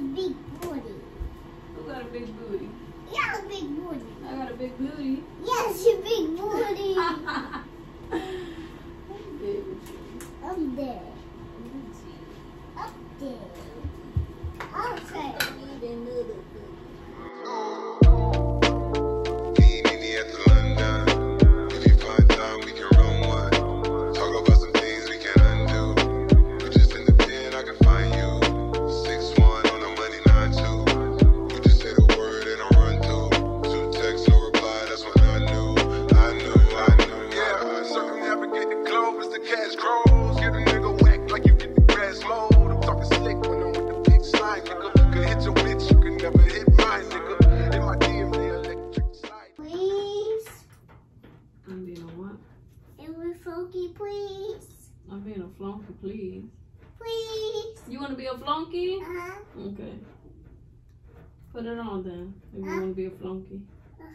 big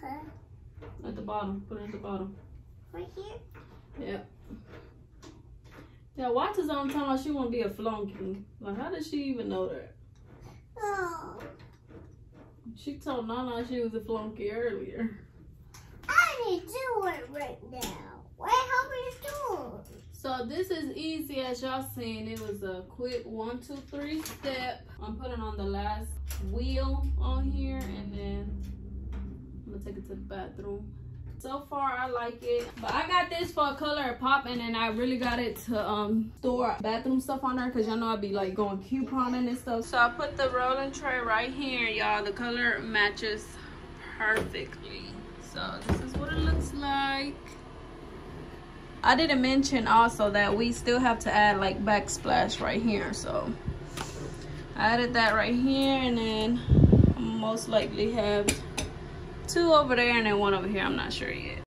At the bottom. Put it at the bottom. Right here. Yep. Yeah, watch is on time she want to be a flunky. Like, how did she even know that? Oh. She told Nana she was a flunky earlier. I need to do it right now. Wait, how many stores? So this is easy as y'all seen. It was a quick one, two, three step. I'm putting on the last wheel on here and then I'm gonna take it to the bathroom. So far I like it. But I got this for color pop and then I really got it to um store bathroom stuff on there because y'all know I be like going couponing and stuff. So I put the rolling tray right here, y'all. The color matches perfectly. So this is what it looks like. I didn't mention also that we still have to add like backsplash right here. So I added that right here and then most likely have two over there and then one over here. I'm not sure yet.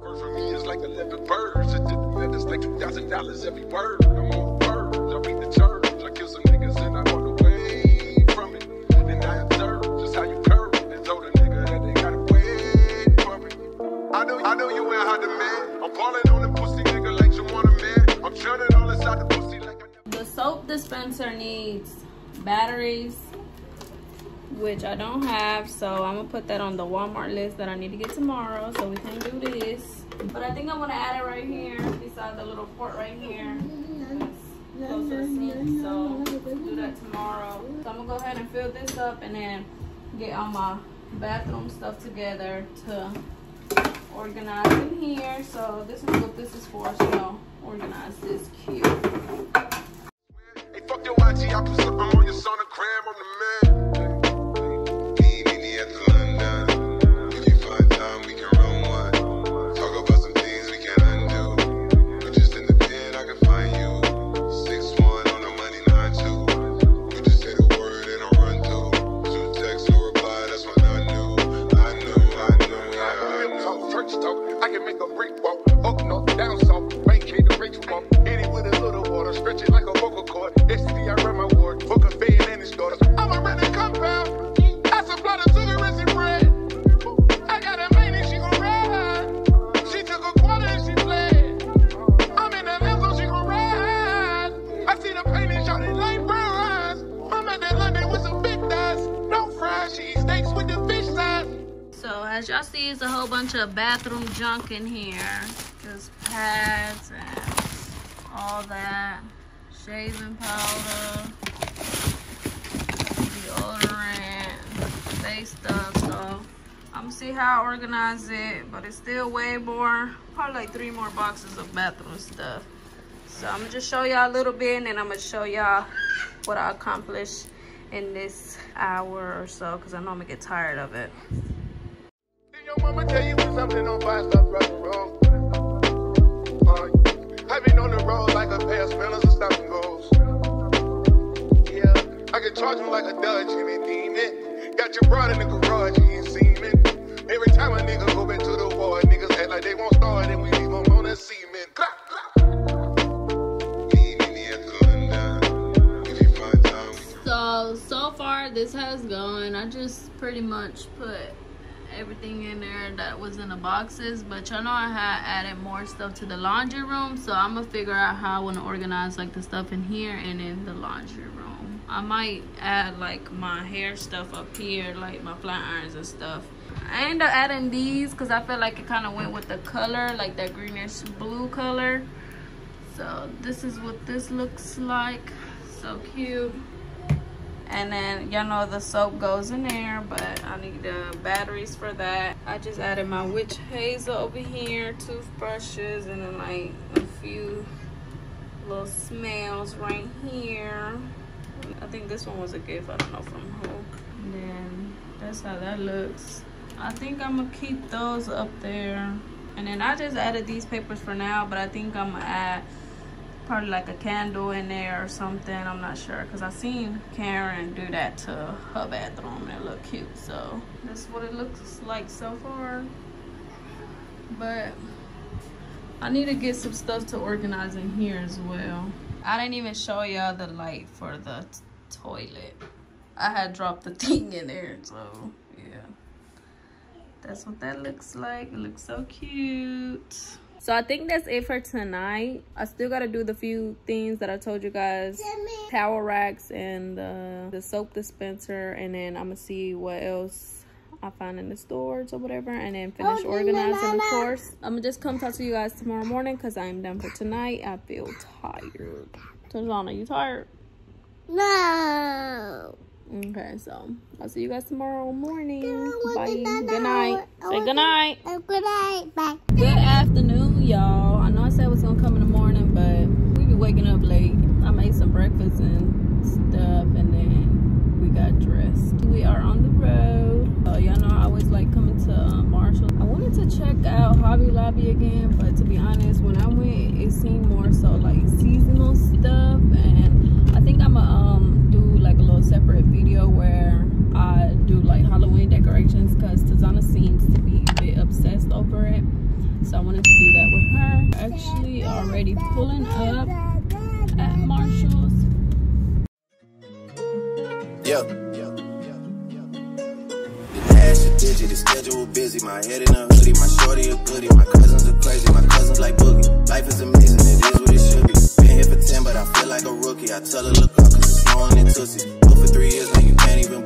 For me is like 11 birds. It's like $2,000 every word. I'm on the birds. I beat the church. I kill some niggas and I walk away from it. Then I observe just how you curve. And told a nigga that they gotta wait me. I know, I know you ain't man. I'm on the pussy nigga like you want a man. I'm churning all inside the pussy like I The soap dispenser needs batteries, which I don't have. So I'm gonna put that on the Walmart list that I need to get tomorrow. So we can do this. But I think I'm gonna add it right here beside the little port right here. It's close to the sink, so do that tomorrow. So I'm gonna go ahead and fill this up and then get all my bathroom stuff together to organize in here. So this is what this is for, so organize this cute. Hey, but it's still way more, probably like three more boxes of bathroom stuff. So I'm gonna just show y'all a little bit and then I'm gonna show y'all what I accomplished in this hour or so because I know I'm gonna get tired of it. You? Uh, I've been on the road like a and stopping goals. Yeah, I can charge them like a and demon. Got broad in the garage, he ain't seeming. Every time a nigga go back to the war, niggas act like they won't start and we leave them on the cement. Clap, clap. So, so far this has gone. I just pretty much put everything in there that was in the boxes. But y'all know I had added more stuff to the laundry room. So I'm gonna figure out how I wanna organize like the stuff in here and in the laundry room. I might add like my hair stuff up here, like my flat irons and stuff. I end up adding these because I feel like it kind of went with the color, like that greenish blue color. So this is what this looks like. So cute. And then y'all know the soap goes in there, but I need the batteries for that. I just added my witch hazel over here, toothbrushes, and then like a few little smells right here. I think this one was a gift, I don't know from who. And then that's how that looks. I think I'm gonna keep those up there. And then I just added these papers for now, but I think I'm gonna add probably like a candle in there or something. I'm not sure because I seen Karen do that to her bathroom and it looked cute. So that's what it looks like so far. But I need to get some stuff to organize in here as well. I didn't even show y'all the light for the toilet. I had dropped the thing in there, so. That's what that looks like. It looks so cute. So I think that's it for tonight. I still gotta do the few things that I told you guys. towel racks and the, the soap dispenser. And then I'm gonna see what else I find in the stores or whatever. And then finish organizing of course. I'm gonna just come talk to you guys tomorrow morning because I'm done for tonight. I feel tired. Tazana, you tired? No. Okay, so I'll see you guys tomorrow morning. Bye. good night. Good night. Say good night. Good night. Bye. Good afternoon, y'all. I know I said I was gonna come in the morning, but we be waking up late. I made some breakfast and stuff, and then we got dressed. We are on the road. Uh, y'all know I always like coming to uh, Marshall. I wanted to check out Hobby Lobby again, but to be honest, when I went, it seemed more so like seasonal stuff, and I think I'm a um do like a little separate video where I do like Halloween decorations because Tazana seems to be a bit obsessed over it. So I wanted to do that with her. Actually already pulling up at Marshall's. Yeah. Digit, the schedule busy. My head in a hoodie, my shorty a goodie. My cousins are crazy, my cousins like boogie. Life is amazing, it is what it should be. Been here for 10, but I feel like a rookie. I tell her, look up, cause it's snowing in Tootsie. Booked for three years, now you can't even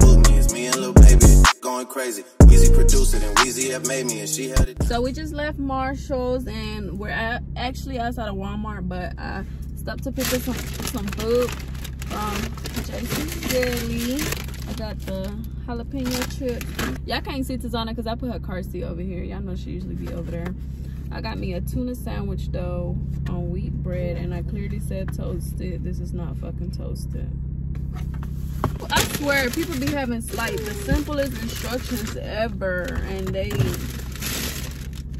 going crazy. Weezy produced it, and Weezy have made me, and she had it. So we just left Marshall's and we're at, actually outside of Walmart, but I stopped to pick up some, some food from Jason's Deli. I got the jalapeno chips. Y'all can't see Tazana because I put her car seat over here. Y'all know she usually be over there. I got me a tuna sandwich though on wheat bread and I clearly said toasted. This is not fucking toasted. I swear, people be having like the simplest instructions ever, and they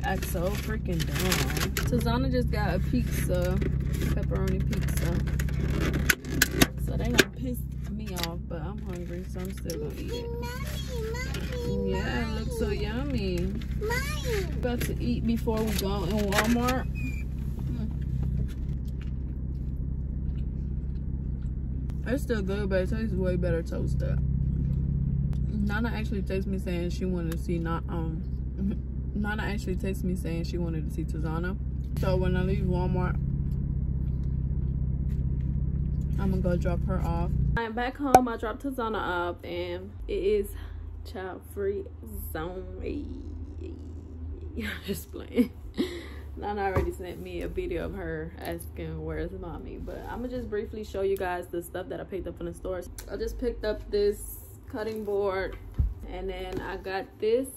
act so freaking dumb. Tazana just got a pizza, pepperoni pizza. So they done pissed me off, but I'm hungry, so I'm still gonna eat it. Yeah, it looks so yummy. About to eat before we go in Walmart. It's still good, but it tastes way better toasted. Nana actually texted me saying she wanted to see not um Nana actually texted me saying she wanted to see Tazana. So when I leave Walmart, I'm gonna go drop her off. I'm back home. I dropped Tazana off and it is child free zone. Just playing. Nana already sent me a video of her asking where's mommy, but I'm gonna just briefly show you guys the stuff that I picked up from the stores. I just picked up this cutting board and then I got this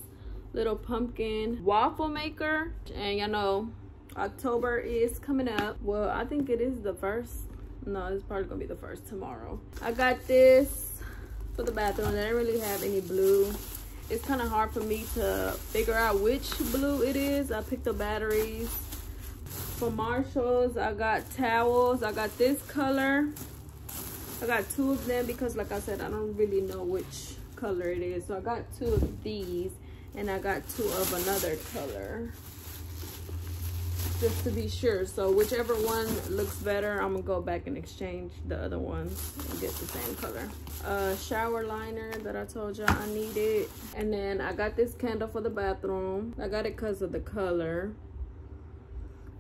little pumpkin waffle maker and y'all know October is coming up. Well, I think it is the first. No, it's probably gonna be the first tomorrow. I got this for the bathroom. I didn't really have any blue it's kind of hard for me to figure out which blue it is. I picked up batteries. For Marshalls, I got towels. I got this color. I got two of them because like I said, I don't really know which color it is. So I got two of these and I got two of another color just to be sure. So whichever one looks better i'm gonna go back and exchange the other one and get the same color. Uh shower liner that i told y'all i needed. And then i got this candle for the bathroom. I got it because of the color.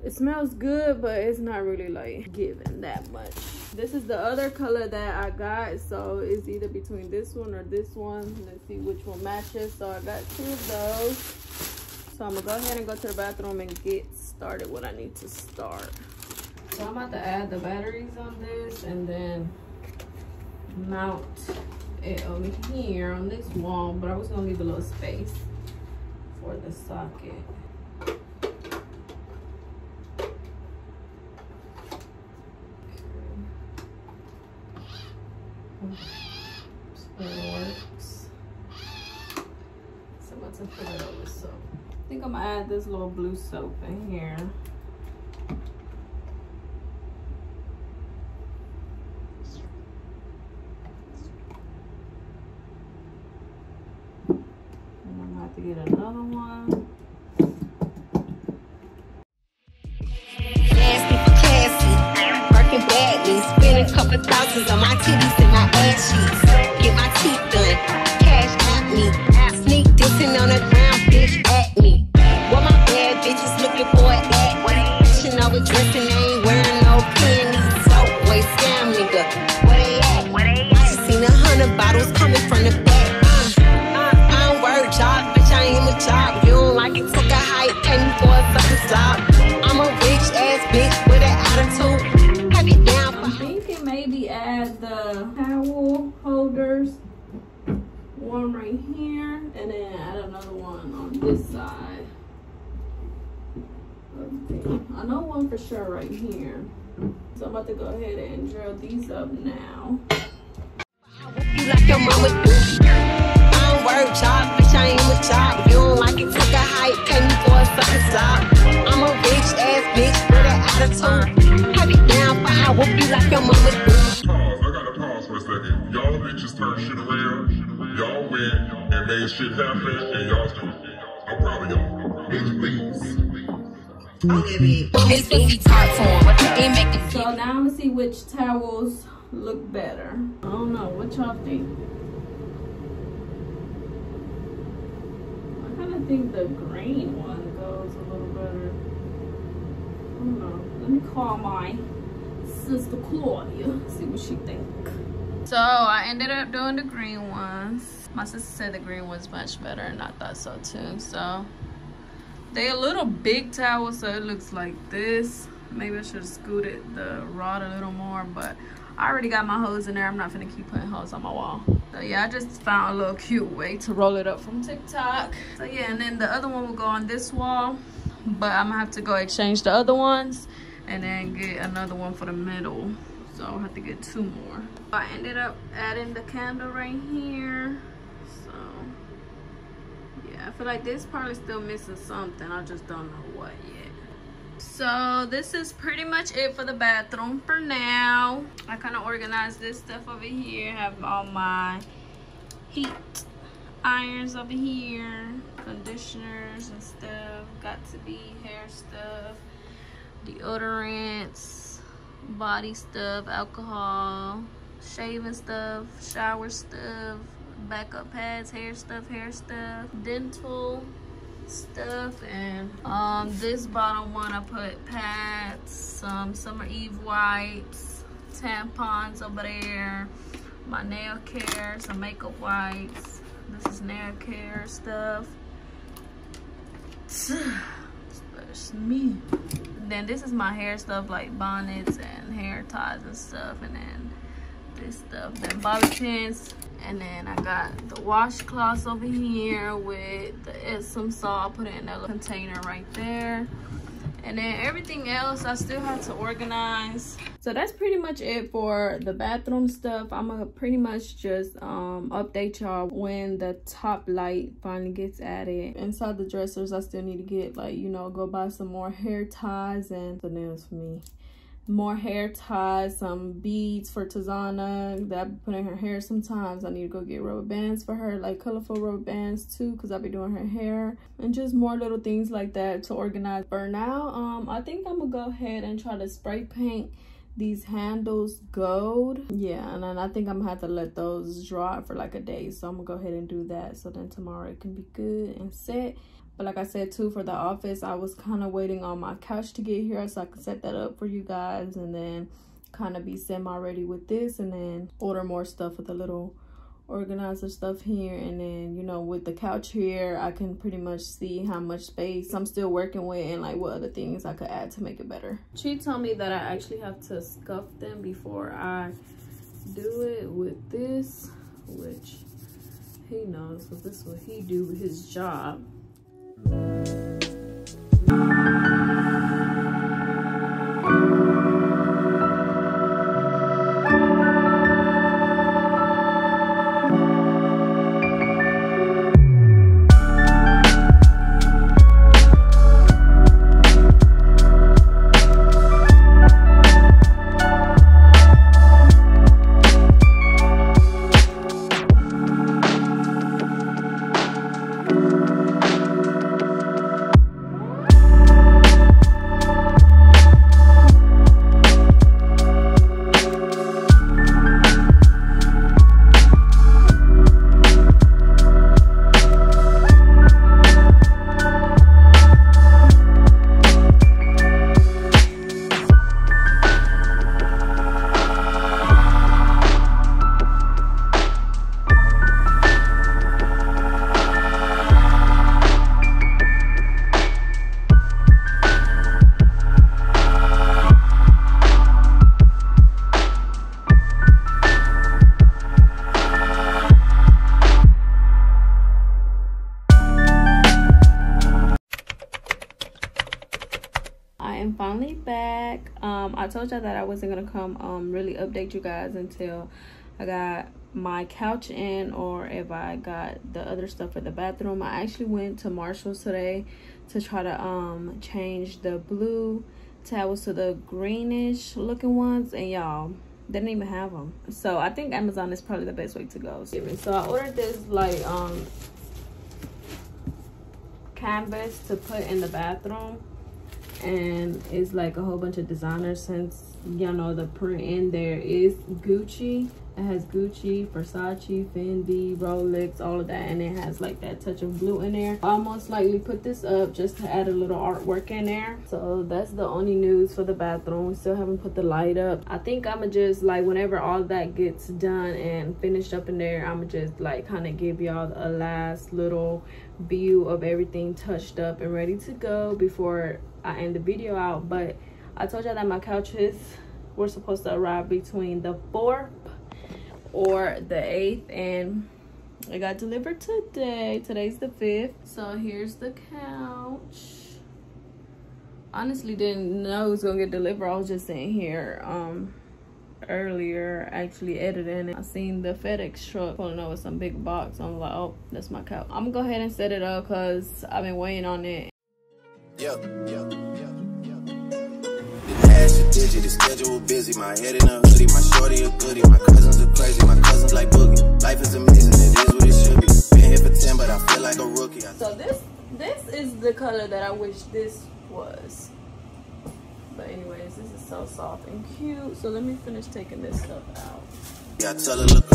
It smells good but it's not really like giving that much. This is the other color that i got so it's either between this one or this one. Let's see which one matches. So i got two of those. So i'm gonna go ahead and go to the bathroom and get started what I need to start. So I'm about to add the batteries on this and then mount it over here on this wall, but I was gonna leave a little space for the socket. So it works. So I'm about to put it over so I think I'm gonna add this little blue soap in here. Better. I don't know. What y'all think? I kind of think the green one goes a little better. I don't know. Let me call my sister Claudia. See what she think. So I ended up doing the green ones. My sister said the green was much better, and I thought so too. So they a little big towel so it looks like this. Maybe I should have scooted the rod a little more, but I already got my hose in there. I'm not gonna keep putting hose on my wall. So yeah, I just found a little cute way to roll it up from TikTok. So yeah, and then the other one will go on this wall, but I'm gonna have to go exchange the other ones and then get another one for the middle. So I'll have to get two more. I ended up adding the candle right here. So yeah, I feel like this probably still missing something. I just don't know what yet. So this is pretty much it for the bathroom for now. I kind of organized this stuff over here. Have all my heat irons over here, conditioners and stuff. Got to be hair stuff, deodorants, body stuff, alcohol, shaving stuff, shower stuff, backup pads, hair stuff, hair stuff, dental stuff and um this bottom one i put pads some summer eve wipes tampons over there my nail care some makeup wipes this is nail care stuff that's me. Then this is my hair stuff like bonnets and hair ties and stuff. And then this stuff, then bobby pins. And then I got the washcloths over here with the Epsom salt. Put it in that little container right there. And then everything else I still have to organize. So that's pretty much it for the bathroom stuff. I'm gonna pretty much just um, update y'all when the top light finally gets added. Inside the dressers, I still need to get like, you know, go buy some more hair ties and the nails for me more hair ties, some beads for Tazana that I put in her hair sometimes. I need to go get rubber bands for her, like colorful rubber bands too, because I'll be doing her hair. And just more little things like that to organize. For now, um, I think I'm gonna go ahead and try to spray paint these handles gold yeah and then i think i'm gonna have to let those dry for like a day so i'm gonna go ahead and do that so then tomorrow it can be good and set but like I said too, for the office, I was kind of waiting on my couch to get here so I could set that up for you guys and then kind of be semi-ready with this and then order more stuff with a little organizer stuff here. And then you know with the couch here i can pretty much see how much space i'm still working with and like what other things i could add to make it better. She told me that i actually have to scuff them before i do it with this which he knows because this is what he do his job I told y'all that I wasn't gonna come um really update you guys until I got my couch in or if I got the other stuff for the bathroom. I actually went to Marshall's today to try to um change the blue towels to the greenish looking ones and y'all didn't even have them so i think amazon is probably the best way to go. So i ordered this like um canvas to put in the bathroom and it's like a whole bunch of designers since y'all know the print in there is gucci. It has gucci versace fendi rolex all of that. And it has like that touch of blue in there. I almost slightly put this up just to add a little artwork in there. So that's the only news for the bathroom. We still haven't put the light up. I think i'm gonna just like whenever all that gets done and finished up in there i'm gonna just like kind of give y'all a last little view of everything touched up and ready to go before I end the video out. But I told y'all that my couches were supposed to arrive between the 4th or the 8th. And it got delivered today. Today's the 5th. So here's the couch. Honestly didn't know it was to get delivered. I was just sitting here um earlier actually editing I seen the FedEx truck pulling over some big box. I'm like, oh, that's my couch. I'm gonna go ahead and set it up because I've been waiting on it. Yeah, yeah, yeah, yeah. Ass a digit, the schedule busy. My head in a hoodie, my shorty a goodie. My cousins are crazy, my cousins like boogie. Life is amazing, it is what it should be. Been here for 10, but I feel like a rookie. So this, this is the color that I wish this was. But anyways, this is so soft and cute. So let me finish taking this stuff out. Yeah, tell her look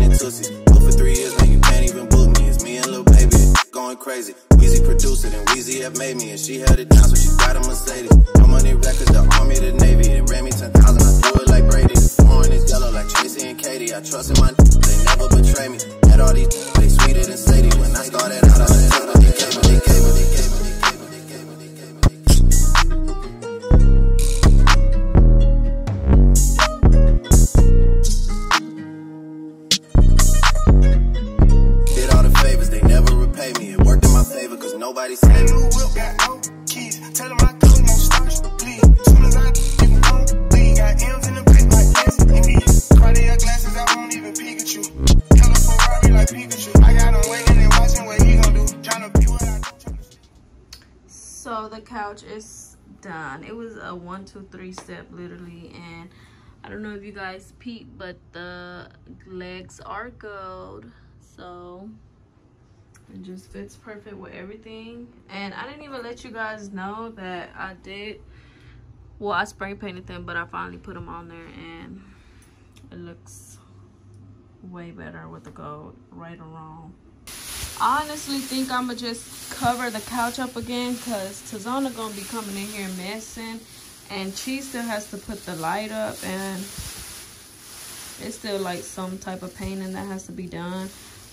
in Tootsie. For three years, now you can't even book me. It's me and Lil Baby going crazy. Weezy produced it, and Weezy have made me, and she held it down, so she got a Mercedes. Money records, the army, the navy. It ran me 10,000, I do it like Brady. Foreign is yellow like Tracy and Katie. I trust in my they never betray me. Had all these, they sweeter than Sadie. When I started out, I nobody got keys. Tell I stars, please. Soon as I. Got M's in the back like this, glasses, I won't even Pikachu. Like Pikachu. I got him waiting and watching what he do. What I do. So the couch is done. It was a one, two, three step literally, and I don't know if you guys peep, but the legs are gold. So it just fits perfect with everything and i didn't even let you guys know that i did well i spray painted them but i finally put them on there and it looks way better with the gold right or wrong I honestly think I'ma just cover the couch up again because Tazana gonna be coming in here messing and she still has to put the light up and it's still like some type of painting that has to be done.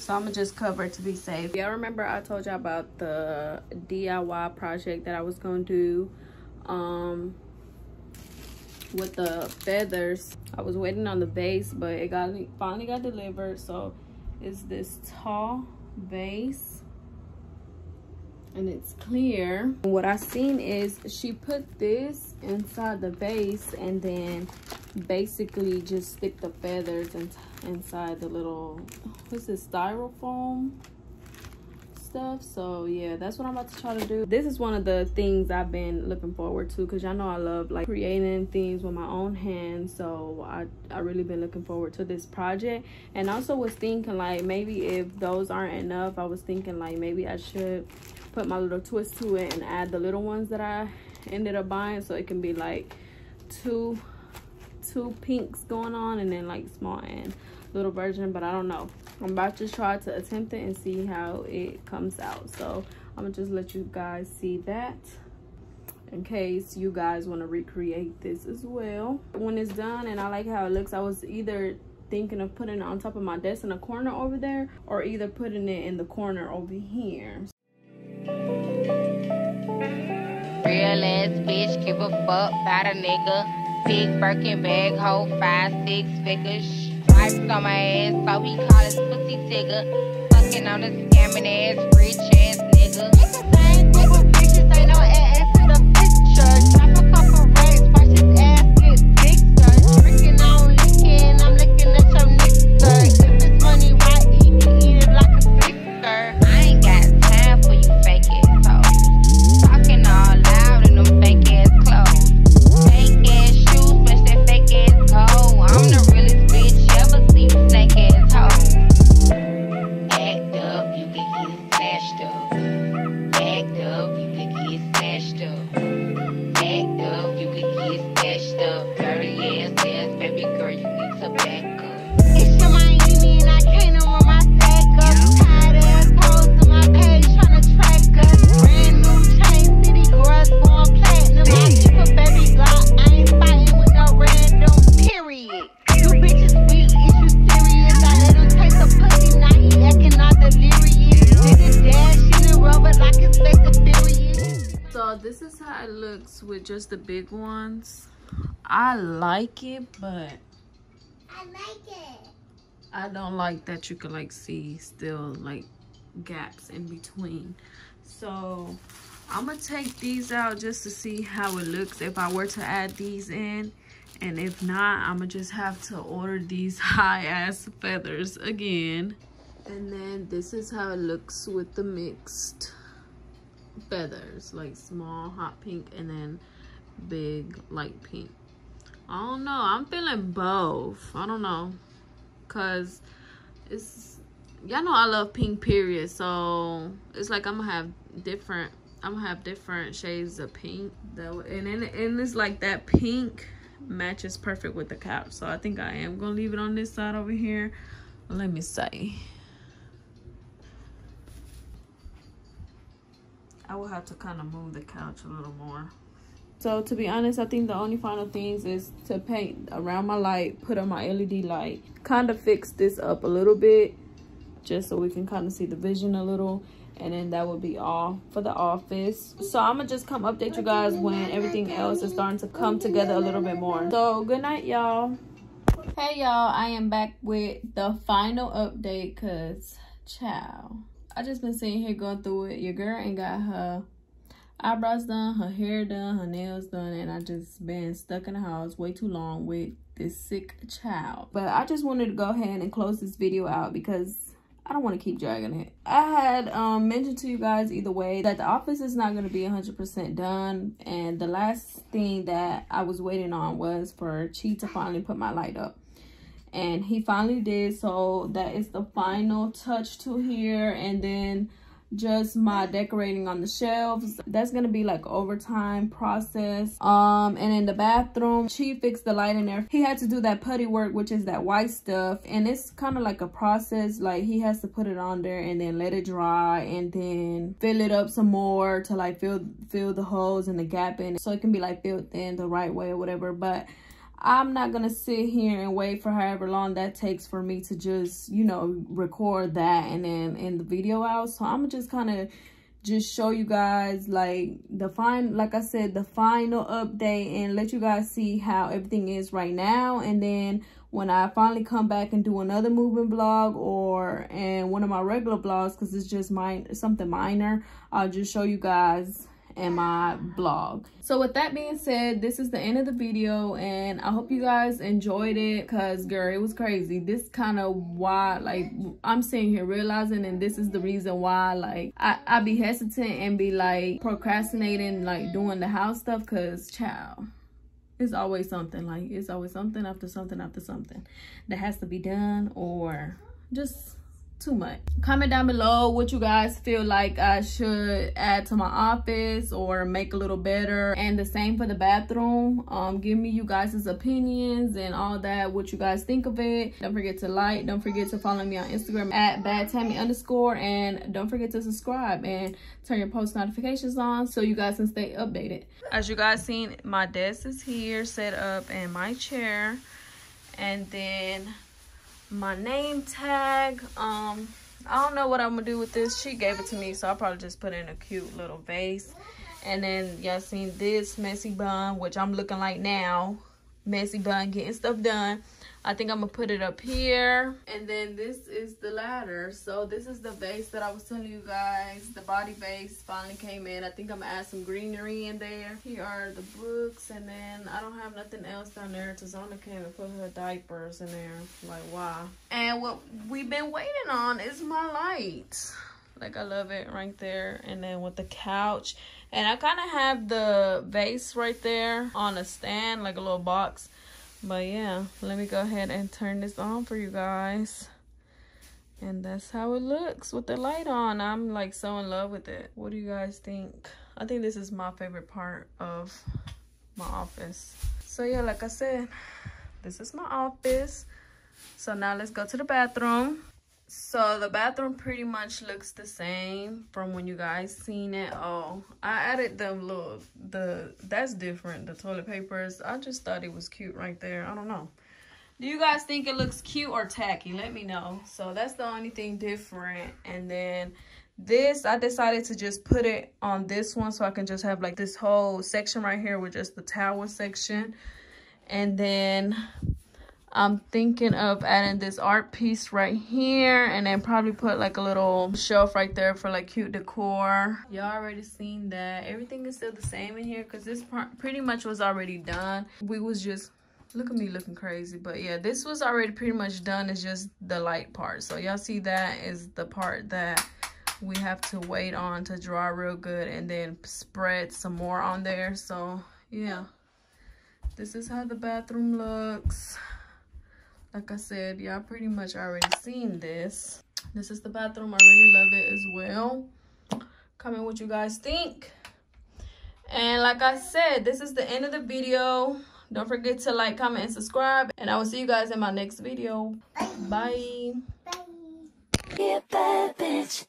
So I'm gonna just cover it to be safe. Y'all remember I told y'all about the DIY project that I was gonna do um, with the feathers. I was waiting on the base, but it got finally got delivered. So it's this tall vase and it's clear what i seen is she put this inside the vase and then basically just stick the feathers in, inside the little what's this styrofoam stuff? So yeah that's what i'm about to try to do. This is one of the things i've been looking forward to because y'all know i love like creating things with my own hands. So i i really been looking forward to this project. And also was thinking like maybe if those aren't enough i was thinking like maybe i should put my little twist to it and add the little ones that i ended up buying. So it can be like two two pinks going on and then like small and little version but i don't know i'm about to try to attempt it and see how it comes out so i'm gonna just let you guys see that in case you guys want to recreate this as well when it's done and i like how it looks i was either thinking of putting it on top of my desk in a corner over there or either putting it in the corner over here Real ass bitch, give a fuck about a nigga. Big Birkin bag, hold five, six figures. Wipes on my ass, so he call his pussy tigger. Fucking on the scamming ass, rich ass nigga, i like it but I like it. I don't like that you can like see still like gaps in between. So I'm gonna take these out just to see how it looks if I were to add these in. And if not, I'm gonna just have to order these high ass feathers again. And then this is how it looks with the mixed feathers, like small hot pink and then big light pink. I don't know. I'm feeling both. I don't know. Cause it's y'all know I love pink period. So it's like I'm gonna have different I'm gonna have different shades of pink though. And then and it's like that pink matches perfect with the couch. So I think I am gonna leave it on this side over here. Let me see. I will have to kind of move the couch a little more. So to be honest, I think the only final things is to paint around my light, put on my LED light, kind of fix this up a little bit, just so we can kind of see the vision a little. And then that would be all for the office. So I'm gonna just come update you guys when everything else is starting to come together a little bit more. So good night, y'all. Hey y'all, I am back with the final update cause ciao. I just been sitting here going through it. Your girl ain't got her eyebrows done, her hair done, her nails done, and I just been stuck in the house way too long with this sick child. But I just wanted to go ahead and close this video out because I don't want to keep dragging it. I had um, mentioned to you guys either way that the office is not going to be 100% done. And the last thing that I was waiting on was for Chi to finally put my light up. And he finally did. So that is the final touch to here. And then just my decorating on the shelves. That's gonna be like overtime process. Um and in the bathroom she fixed the light in there. He had to do that putty work which is that white stuff and it's kind of like a process. Like he has to put it on there and then let it dry and then fill it up some more to like fill fill the holes and the gap in it. So it can be like filled in the right way or whatever. But I'm not going to sit here and wait for however long that takes for me to just, you know, record that and then end the video out. So I'm just kind of just show you guys like the fine like i said the final update and let you guys see how everything is right now and then when i finally come back and do another moving vlog or and one of my regular vlogs because it's just mine something minor i'll just show you guys and my blog. So with that being said this is the end of the video and i hope you guys enjoyed it because girl it was crazy. This kind of why like i'm sitting here realizing and this is the reason why like i i be hesitant and be like procrastinating like doing the house stuff because child it's always something like it's always something after something after something that has to be done or just too much. Comment down below what you guys feel like i should add to my office or make a little better. And the same for the bathroom. Um give me you guys' opinions and all that what you guys think of it. Don't forget to like don't forget to follow me on instagram at bad tammy underscore and don't forget to subscribe and turn your post notifications on so you guys can stay updated. As you guys seen my desk is here set up and my chair. And then my name tag. Um i don't know what i'm gonna do with this. She gave it to me so i'll probably just put in a cute little vase. And then y'all seen this messy bun which i'm looking like now. Messy bun getting stuff done I think I'm gonna put it up here. And then this is the ladder. So this is the vase that I was telling you guys. The body vase finally came in. I think I'm gonna add some greenery in there. Here are the books. And then I don't have nothing else down there. Tazana came and put her diapers in there. Like, wow. And what we've been waiting on is my light. Like, I love it right there. And then with the couch. And I kind of have the vase right there on a stand, like a little box but yeah let me go ahead and turn this on for you guys. And that's how it looks with the light on. I'm like so in love with it. What do you guys think? I think this is my favorite part of my office. So yeah like i said this is my office. So now let's go to the bathroom so the bathroom pretty much looks the same from when you guys seen it oh i added them little the that's different the toilet papers. I just thought it was cute right there. I don't know. Do you guys think it looks cute or tacky? Let me know. So that's the only thing different. And then this i decided to just put it on this one so i can just have like this whole section right here with just the towel section. And then I'm thinking of adding this art piece right here and then probably put like a little shelf right there for like cute decor. Y'all already seen that. Everything is still the same in here because this part pretty much was already done. We was just look at me looking crazy but yeah this was already pretty much done it's just the light part so y'all see that is the part that we have to wait on to dry real good and then spread some more on there so yeah this is how the bathroom looks like i said y'all pretty much already seen this. This is the bathroom i really love it as well. Comment what you guys think. And like i said this is the end of the video. Don't forget to like comment and subscribe and i will see you guys in my next video. Bye, bye. Yeah, bad bitch.